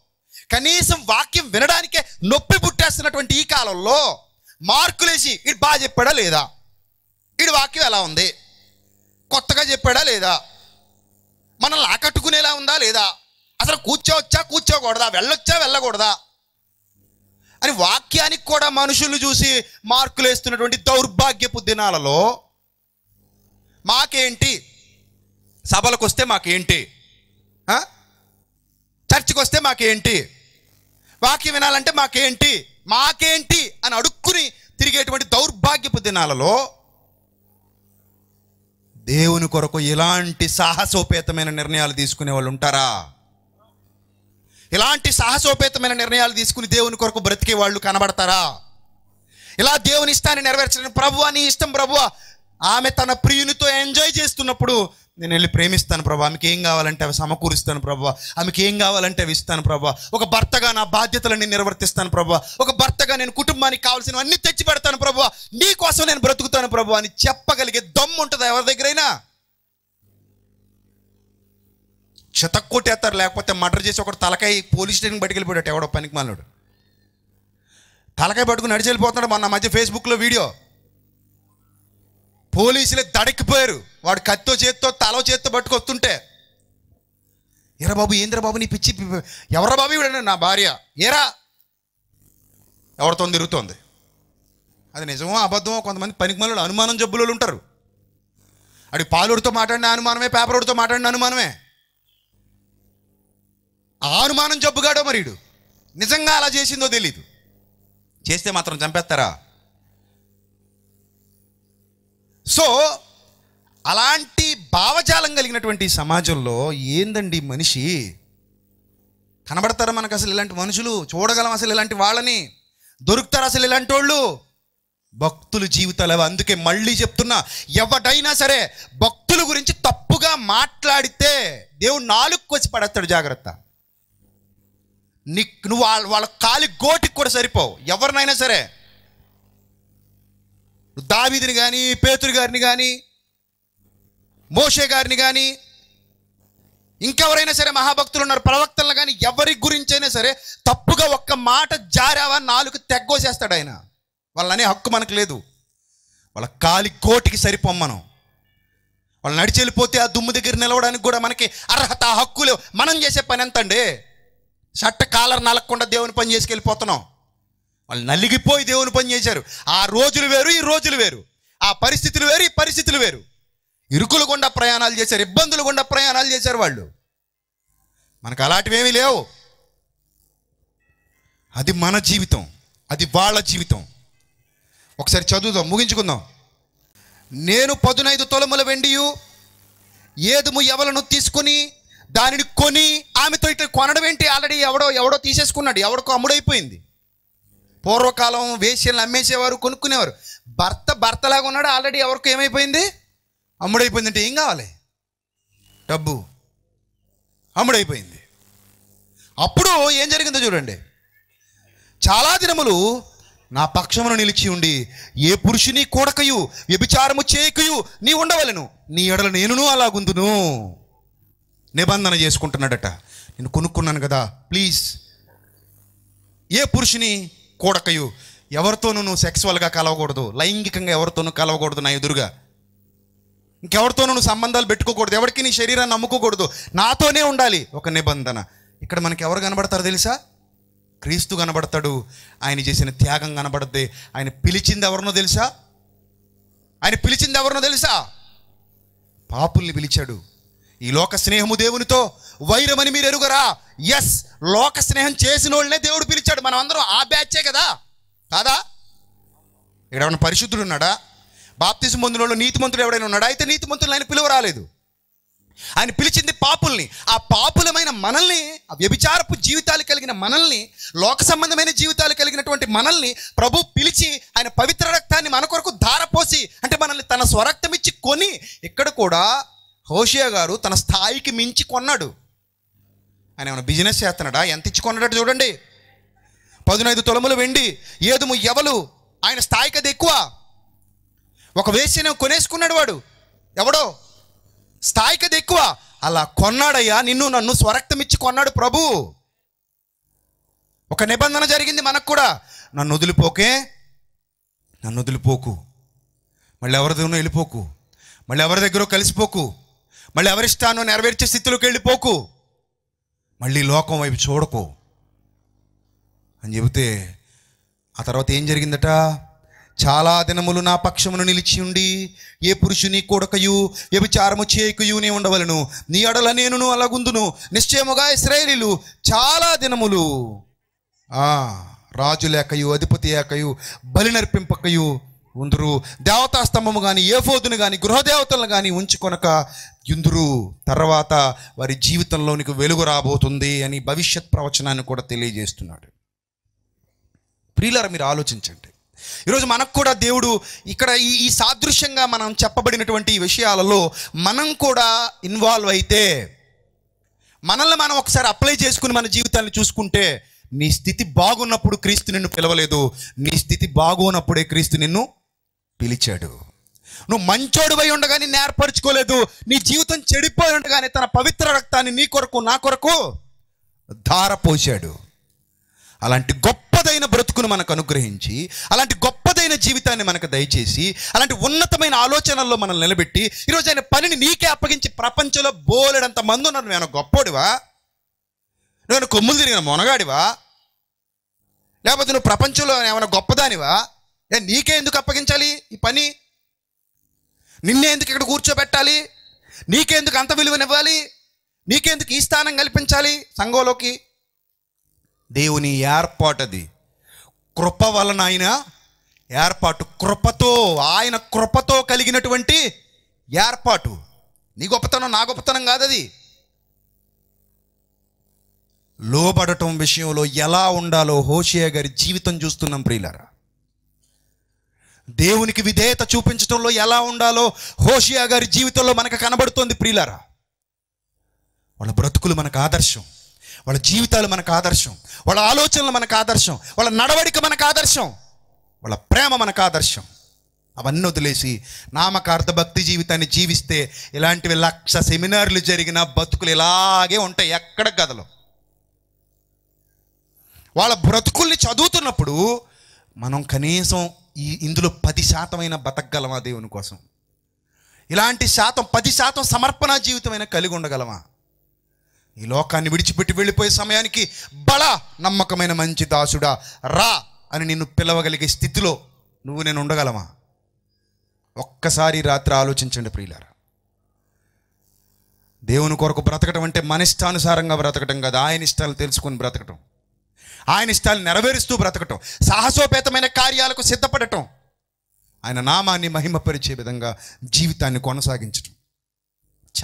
కనీసం వాక్యం వినడానికే నొప్పి పుట్టేస్తున్నటువంటి ఈ కాలంలో మార్కులేసి ఇటు బాగా చెప్పాడా లేదా? ఇటు వాక్యం ఎలా ఉంది? కొత్తగా చెప్పాడా లేదా? మనల్ని ఆకట్టుకునేలా ఉందా లేదా? అసలు కూర్చోవచ్చా? కూర్చోకూడదా? వెళ్ళొచ్చా? వెళ్ళకూడదా? అని వాక్యానికి కూడా మనుషులు చూసి మార్కులు వేస్తున్నటువంటి దౌర్భాగ్యపు దినాలలో మాకేంటి? సభలకు వస్తే మాకేంటి? చర్చికి వస్తే మాకేంటి? వాక్యం వినాలంటే మాకేంటి? మాకేంటి? అని అడుక్కుని తిరిగేటువంటి దౌర్భాగ్యపు దినాలలో దేవుని కొరకు ఇలాంటి సాహసోపేతమైన నిర్ణయాలు తీసుకునే వాళ్ళు ఉంటారా? ఇలాంటి సాహసోపేతమైన నిర్ణయాలు తీసుకుని దేవుని కొరకు బ్రతికే వాళ్ళు కనబడతారా? ఇలా దేవుని ఇష్టాన్ని నెరవేర్చడం ప్రభు నీ ఇష్టం ప్రభు ఆమె తన ప్రియునితో ఎంజాయ్ చేస్తున్నప్పుడు నేను వెళ్ళి ప్రేమిస్తాను ప్రభు ఆమెకి ఏం కావాలంటే అవి సమకూరుస్తాను ప్రభు ఆమెకి ఏం కావాలంటే అవి ఇస్తాను ప్రభు ఒక భర్తగా నా బాధ్యతలన్నీ నిర్వర్తిస్తాను ప్రభు ఒక భర్తగా నేను కుటుంబానికి కావాల్సినవన్నీ తెచ్చి పెడతాను ప్రభు నీ కోసం నేను బ్రతుకుతాను ప్రభు అని చెప్పగలిగే దమ్ము ఉంటుందా ఎవరి దగ్గరైనా? కొట్టేస్తారు లేకపోతే మర్డర్ చేసి ఒకటి తలకాయ పోలీస్ స్టేషన్ బయటికి వెళ్ళిపోయాడు ఎవడో పనికి మాలోడు తలకాయ పట్టుకుని నడిచి వెళ్ళిపోతున్నాడు మొన్న మధ్య ఫేస్బుక్లో వీడియో. పోలీసులే దడక్కిపోయారు. వాడు కత్తో చేత్తో తలో చేత్తో పట్టుకొస్తుంటే. ఎరా బాబు ఏంద్రా బాబు నీ పిచ్చి ఎవరా బాబు ఇవిడ నా భార్య. ఏరా? ఎవరితో తిరుగుతోంది? అది నిజమో అబద్ధమో కొంతమంది పనికి అనుమానం జబ్బులు ఉంటారు. అడి పాలుడితో మాట్లాడిన అనుమానమే పేపరోడితో మాట్లాడిన అనుమానమే. ఆ అనుమానం జబ్బుగాడో మరీడు. నిజంగా అలా చేసిందో తెలీదు. చేస్తే మాత్రం చంపేస్తారా? సో అలాంటి భావజాలం కలిగినటువంటి సమాజంలో ఏందండి మనిషి? కనబడతారా మనకు అసలు ఇలాంటి మనుషులు? చూడగలం అసలు ఇలాంటి వాళ్ళని? దొరుకుతారు అసలు ఇలాంటి వాళ్ళు? భక్తుల జీవితాలు అవి. అందుకే మళ్ళీ చెప్తున్నా ఎవడైనా సరే భక్తుల గురించి తప్పుగా మాట్లాడితే దేవుడు నాలుగు కొచ్చి పడేస్తాడు జాగ్రత్త. నీ నువ్వు వాళ్ళ వాళ్ళ కాలి గోటికి కూడా సరిపోవు. ఎవరినైనా సరే. దావిదిని కానీ పేతురు గారిని కానీ మోషే గారిని కానీ ఇంకెవరైనా సరే మహాభక్తులు ఉన్నారు ప్రవక్తలను కానీ ఎవరి గురించైనా సరే తప్పుగా ఒక్క మాట జారావా నాలుగు తెగ్గోసేస్తాడు ఆయన. వాళ్ళనే హక్కు మనకు లేదు. వాళ్ళ కాలి కోటికి సరిపోం మనం. వాళ్ళు నడిచి వెళ్ళిపోతే ఆ దుమ్ము దగ్గర నిలవడానికి కూడా మనకి అర్హత హక్కు లేవు. మనం చేసే పని ఎంత అండి షట్ట కాలర్ నలగకుండా దేవుని పని చేసుకెళ్ళిపోతున్నాం. వాళ్ళు నలిగిపోయి దేవుని పని చేశారు. ఆ రోజులు వేరు ఈ రోజులు వేరు. ఆ పరిస్థితులు వేరు ఈ పరిస్థితులు వేరు. ఇరుకులు గుండా ప్రయాణాలు చేశారు ఇబ్బందులు గుండా ప్రయాణాలు చేశారు వాళ్ళు. మనకు అలాంటివి ఏమీ లేవు. అది మన జీవితం అది వాళ్ళ జీవితం. ఒకసారి చదువుదాం ముగించుకుందాం. నేను పదునైదు తొలముల వెండియు ఏదుము ఎవలను తీసుకుని దానిని కొని ఆమెతో ఇట్లా కొనడం ఏంటి? ఆల్రెడీ ఎవడో ఎవడో తీసేసుకున్నాడు. ఎవడికో అమ్ముడైపోయింది. పూర్వకాలం వేశ్యలను అమ్మేసేవారు కొనుక్కునేవారు. భర్త భర్తలాగా ఉన్నాడు? ఆల్రెడీ ఎవరికి ఏమైపోయింది? అమ్ముడైపోయింది అంటే ఏం కావాలి? డబ్బు. అమ్ముడైపోయింది. అప్పుడు ఏం జరిగిందో చూడండి. చాలా దినములు నా పక్షమును నిలిచి ఉండి ఏ పురుషుని కూడకయు వ్యభిచారము చేయకయు నీ ఉండవలను. నీ ఎడల నేనును అలాగుందును. నిబంధన చేసుకుంటున్నాడట. నేను కొనుక్కున్నాను కదా ప్లీజ్. ఏ పురుషుని కూడకయు. ఎవరితోనూ నువ్వు సెక్సువల్గా కలవకూడదు. లైంగికంగా ఎవరితోనూ కలవకూడదు నా ఎదురుగా. ఇంకెవరితోనూ నువ్వు సంబంధాలు పెట్టుకోకూడదు. ఎవరికి నీ శరీరాన్ని నమ్ముకోకూడదు నాతోనే ఉండాలి. ఒక నిబంధన. ఇక్కడ మనకి ఎవరు కనబడతారో తెలుసా? క్రీస్తు కనబడతాడు. ఆయన చేసిన త్యాగం కనబడద్ది. ఆయన పిలిచింది ఎవరినో తెలుసా? ఆయన పిలిచింది ఎవరినో తెలుసా? పాపుల్ని పిలిచాడు. ఈ లోక స్నేహము దేవునితో వైరమని మీరు ఎరుగరా? ఎస్ లోక స్నేహం చేసిన వాళ్ళనే దేవుడు పిలిచాడు. మనం అందరం ఆ బ్యాచే కదా? కాదా? ఇక్కడ ఏమైనా పరిశుద్ధుడు ఉన్నాడా? బాప్తిజం పొందిన వాళ్ళు నీతిమంతుడు ఎవడైనా ఉన్నాడా? అయితే నీతిమంతులు ఆయన పిలువ రాలేదు ఆయన పిలిచింది పాపుల్ని. ఆ పాపులమైన మనల్ని ఆ వ్యభిచారపు జీవితాలు కలిగిన మనల్ని లోక సంబంధమైన జీవితాలు కలిగినటువంటి మనల్ని ప్రభు పిలిచి ఆయన పవిత్ర రక్తాన్ని మన కొరకు ధారపోసి అంటే మనల్ని తన స్వరక్తం ఇచ్చి కొని ఇక్కడ కూడా హోషియా గారు తన స్థాయికి మించి కొన్నాడు. ఆయన ఏమైనా బిజినెస్ చేస్తున్నాడా? ఎంత ఇచ్చి కొన్నాడట చూడండి. పదునైదు తొలములు వెండి ఏదుము ఎవలు? ఆయన స్థాయికి అది ఎక్కువ. ఒక వేసిన కొనేసుకున్నాడు వాడు. ఎవడో? స్థాయికి అది ఎక్కువ. అలా కొన్నాడయ్యా నిన్ను నన్ను స్వరక్తం ఇచ్చి కొన్నాడు ప్రభు. ఒక నిబంధన జరిగింది మనకు కూడా. నన్ను వదిలిపోకే నన్ను వదిలిపోకు. మళ్ళీ ఎవరి దగ్గర వెళ్ళిపోకు. మళ్ళీ ఎవరి దగ్గర కలిసిపోకు. మళ్ళీ ఎవరిష్టానో నెరవేర్చే స్థితిలోకి వెళ్ళిపోకు మళ్ళీ లోకం వైపు చూడకు. అని చెబితే ఆ తర్వాత ఏం జరిగిందట? చాలా దినములు నా పక్షమును నిలిచి ఉండి ఏ పురుషుని కూడకయు వ్యభిచారము చేయకయు నీ ఉండవలను. నీ అడల నేనును అలాగుందును. నిశ్చయముగా ఇస్రాయేలీలు చాలా దినములు. ఆ రాజు లేకయు అధిపతి లేకయు బలి నర్పింపకయు ఉందురు. దేవతా స్తంభము కానీ ఏఫోదును కానీ గృహదేవతలను కానీ ఉంచుకొనక ఇందురు తర్వాత వారి జీవితంలోనికి వెలుగు రాబోతుంది అని భవిష్యత్ ప్రవచనాన్ని కూడా తెలియజేస్తున్నాడు. ప్రియులార మీరు ఆలోచించండి. ఈరోజు మనకు కూడా దేవుడు ఇక్కడ ఈ ఈ సాదృశ్యంగా మనం చెప్పబడినటువంటి విషయాలలో మనం కూడా ఇన్వాల్వ్ అయితే మనల్ని మనం ఒకసారి అప్లై చేసుకుని మన జీవితాన్ని చూసుకుంటే నీ స్థితి బాగున్నప్పుడు క్రీస్తు నిన్ను పిలవలేదు. నీ స్థితి బాగున్నప్పుడే క్రీస్తు నిన్ను పిలిచాడు. నువ్వు మంచోడువై ఉండగా నిన్ను ఏర్పరచుకోలేదు నీ జీవితం చెడిపోయి ఉండగానే తన పవిత్ర రక్తాన్ని నీ కొరకు నా కొరకు ధార పోశాడు. అలాంటి గొప్పదైన బ్రతుకును మనకు అనుగ్రహించి అలాంటి గొప్పదైన జీవితాన్ని మనకు దయచేసి అలాంటి ఉన్నతమైన ఆలోచనల్లో మనం నిలబెట్టి ఈరోజు ఆయన పనిని నీకే అప్పగించి ప్రపంచంలో బోలెడంత మంది ఉన్నారు. నువ్వు గొప్పోడివా? నువ్వు కొమ్ములు తిరిగిన మొనగాడివా? లేకపోతే నువ్వు ప్రపంచంలో ఏమైనా గొప్పదానివా? నీకే ఎందుకు అప్పగించాలి ఈ పని? నిన్నే ఎందుకు ఇక్కడ కూర్చోబెట్టాలి? నీకెందుకు అంత విలువనివ్వాలి? నీకెందుకు ఈ స్థానం కల్పించాలి సంఘంలోకి? దేవుని ఏర్పాటు అది కృప వలన ఆయన ఏర్పాటు. కృపతో ఆయన కృపతో కలిగినటువంటి ఏర్పాటు. నీ గొప్పతనం నా గొప్పతనం కాదది. లోబడటం విషయంలో ఎలా ఉండాలో హోషియా గారి జీవితం చూస్తున్నాం ప్రియులారా. దేవునికి విధేయత చూపించడంలో ఎలా ఉండాలో హోషియా గారి జీవితంలో మనకు కనబడుతోంది ప్రియులారా. వాళ్ళ బ్రతుకులు మనకు ఆదర్శం. వాళ్ళ జీవితాలు మనకు ఆదర్శం. వాళ్ళ ఆలోచనలు మనకు ఆదర్శం. వాళ్ళ నడవడిక మనకు ఆదర్శం. వాళ్ళ ప్రేమ మనకు ఆదర్శం. అవన్నీ వదిలేసి నామకార్థ భక్తి జీవితాన్ని జీవిస్తే ఇలాంటివి లక్ష సెమినార్లు జరిగిన బతుకులు ఇలాగే ఉంటాయి ఎక్కడ గదలు. వాళ్ళ బ్రతుకుల్ని చదువుతున్నప్పుడు మనం కనీసం ఈ ఇందులో పది శాతమైన బతకగలమా దేవుని కోసం? ఇలాంటి శాతం పది శాతం సమర్పణ జీవితమైన కలిగి ఉండగలమా? ఈ లోకాన్ని విడిచిపెట్టి వెళ్ళిపోయే సమయానికి బల నమ్మకమైన మంచి దాసుడా రా అని నిన్ను పిలవగలిగే స్థితిలో నువ్వు నేను ఉండగలమా? ఒక్కసారి రాత్రి ఆలోచించండి ప్రియులారా. దేవుని కొరకు బ్రతకటం అంటే మన ఇష్టానుసారంగా బ్రతకటం కాదు ఆయన ఇష్టాలు తెలుసుకొని బ్రతకటం. ఆయన ఇష్టాలు నెరవేరుస్తూ బ్రతకటం సాహసోపేతమైన కార్యాలకు సిద్ధపడటం ఆయన నామాన్ని మహిమపరిచే విధంగా జీవితాన్ని కొనసాగించటం.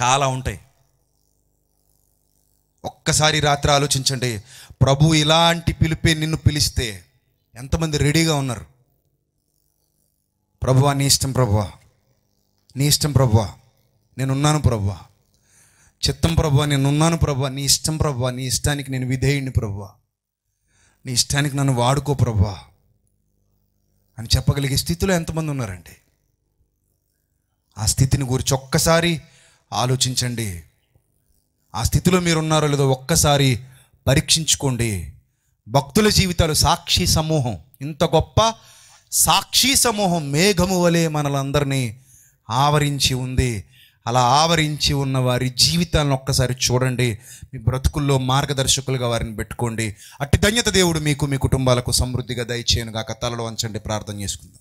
చాలా ఉంటాయి. ఒక్కసారి రాత్రి ఆలోచించండి ప్రభు ఇలాంటి పిలిపే నిన్ను పిలిస్తే ఎంతమంది రెడీగా ఉన్నారు? ప్రభువా నీ ఇష్టం ప్రభువా నీ ఇష్టం ప్రభువా నేనున్నాను ప్రభువా. చిత్తం ప్రభువా నేనున్నాను ప్రభువా నీ ఇష్టం ప్రభువా నీ ఇష్టానికి నేను విధేయుడిని ప్రభువా. నీ ఇష్టానికి నన్ను వాడుకో ప్రభా అని చెప్పగలిగే స్థితిలో ఎంతమంది ఉన్నారండి? ఆ స్థితిని గురించి ఒక్కసారి ఆలోచించండి. ఆ స్థితిలో మీరు ఉన్నారో లేదో ఒక్కసారి పరీక్షించుకోండి. భక్తుల జీవితాలు సాక్షి సమూహం. ఇంత గొప్ప సాక్షి సమూహం మేఘము వలె మనలందరినీ ఆవరించి ఉంది. అలా ఆవరించి ఉన్న వారి జీవితాలను ఒక్కసారి చూడండి. మీ బ్రతుకుల్లో మార్గదర్శకులుగా వారిని పెట్టుకోండి. అట్టి ధన్యత దేవుడు మీకు మీ కుటుంబాలకు సమృద్ధిగా దయచేయను గాక. తలలో వంచండి ప్రార్థన చేసుకుందాం.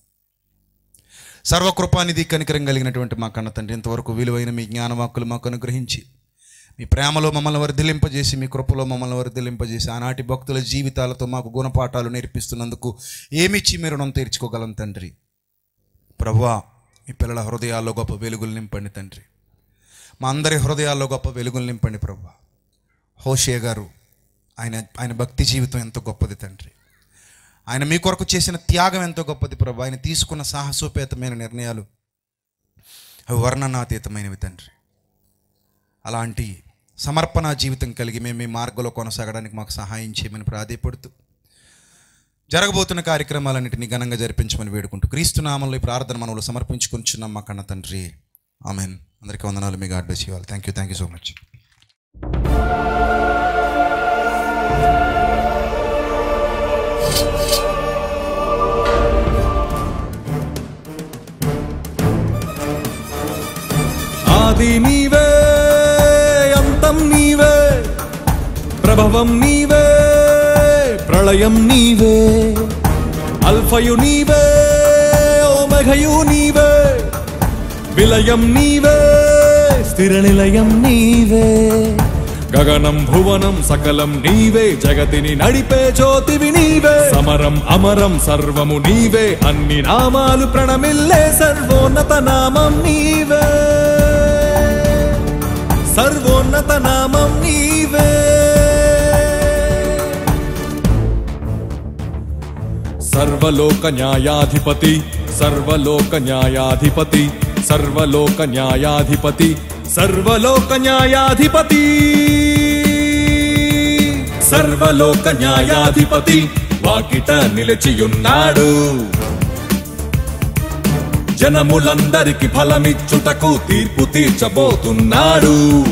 సర్వకృపానిధి కనికరం కలిగినటువంటి మా కన్న తండ్రి ఇంతవరకు విలువైన మీ జ్ఞానవాక్కులు మాకు అనుగ్రహించి మీ ప్రేమలో మమ్మల్ని వర్ధిలింపజేసి మీ కృపలో మమ్మల్ని వర్ధిలింపజేసి ఆనాటి భక్తుల జీవితాలతో మాకు గుణపాఠాలు నేర్పిస్తున్నందుకు ఏమిచ్చి మీరు రుణం తీర్చుకోగలం తండ్రి? ప్రభువా మీ పిల్లల హృదయాల్లో గొప్ప వెలుగులు నింపండి తండ్రి. మా అందరి హృదయాల్లో గొప్ప వెలుగులు నింపండి ప్రభు. హోషే గారు ఆయన ఆయన భక్తి జీవితం ఎంతో గొప్పది తండ్రి. ఆయన మీ కొరకు చేసిన త్యాగం ఎంతో గొప్పది ప్రభు. ఆయన తీసుకున్న సాహసోపేతమైన నిర్ణయాలు అవి వర్ణనాతీతమైనవి తండ్రి. అలాంటి సమర్పణ జీవితం కలిగి మేము మీ మార్గంలో కొనసాగడానికి మాకు సహాయం చేయమని ప్రాధేయపడుతూ జరగబోతున్న కార్యక్రమాలన్నింటినీ ఘనంగా జరిపించమని వేడుకుంటూ క్రీస్తు నామంలో ఈ ప్రార్థన మనలో సమర్పించుకొనిచున్నాం మా కన్న తండ్రి. ఆమెన్ అందరికీ వందనాలు మీ గాడ్ బెస్ ఇవ్వాలి thank you thank you so much ఆది నీవే అంతం నీవే ప్రభవం నీవే ప్రళయం నీవే అల్ఫయు నీవే ఓమఘయు నీవే విలయం నీవే స్థిర నిలయం నీవే. గగనం భువనం సకలం నీవే జగతిని నడిపే జ్యోతివి నీవే. సమరం అమరం సర్వము నీవే అన్ని నామాలు ప్రణమిల్లే సర్వోన్నత నామం నీవే. సర్వోన్నత నామం నీవే. సర్వలోక న్యాయాధిపతి సర్వలోక న్యాయాధిపతి. సర్వలోక న్యాయాధిపతి సర్వలోక న్యాయాధిపతి. సర్వలోక న్యాయాధిపతి వాకిట నిలిచియున్నాడు. జనములందరికి ఫలమిచ్చుటకు తీర్పు తీర్చబోతున్నాడు.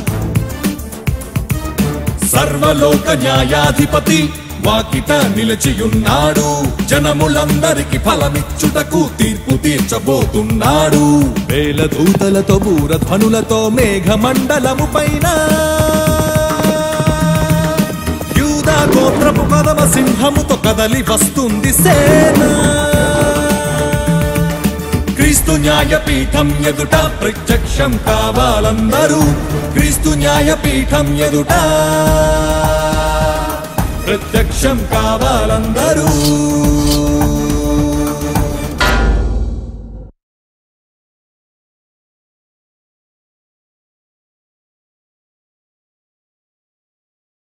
సర్వలోక న్యాయాధిపతి వాకిట నిలిచియున్నాడు. జనములందరికి ఫలమిచ్చుటకు తీర్పు తీర్చబోతున్నాడు. వేల దూతలతో బూరధ్వనులతో మేఘమండలము పైన. యూదా గోత్రపు కదమ సింహముతో కదలి వస్తుంది సేన. క్రీస్తు న్యాయపీఠం ఎదుట ప్రత్యక్షం కావాలందరూ క్రీస్తు న్యాయపీఠం ఎదుట. ప్రత్యక్షం కావాలందరూ.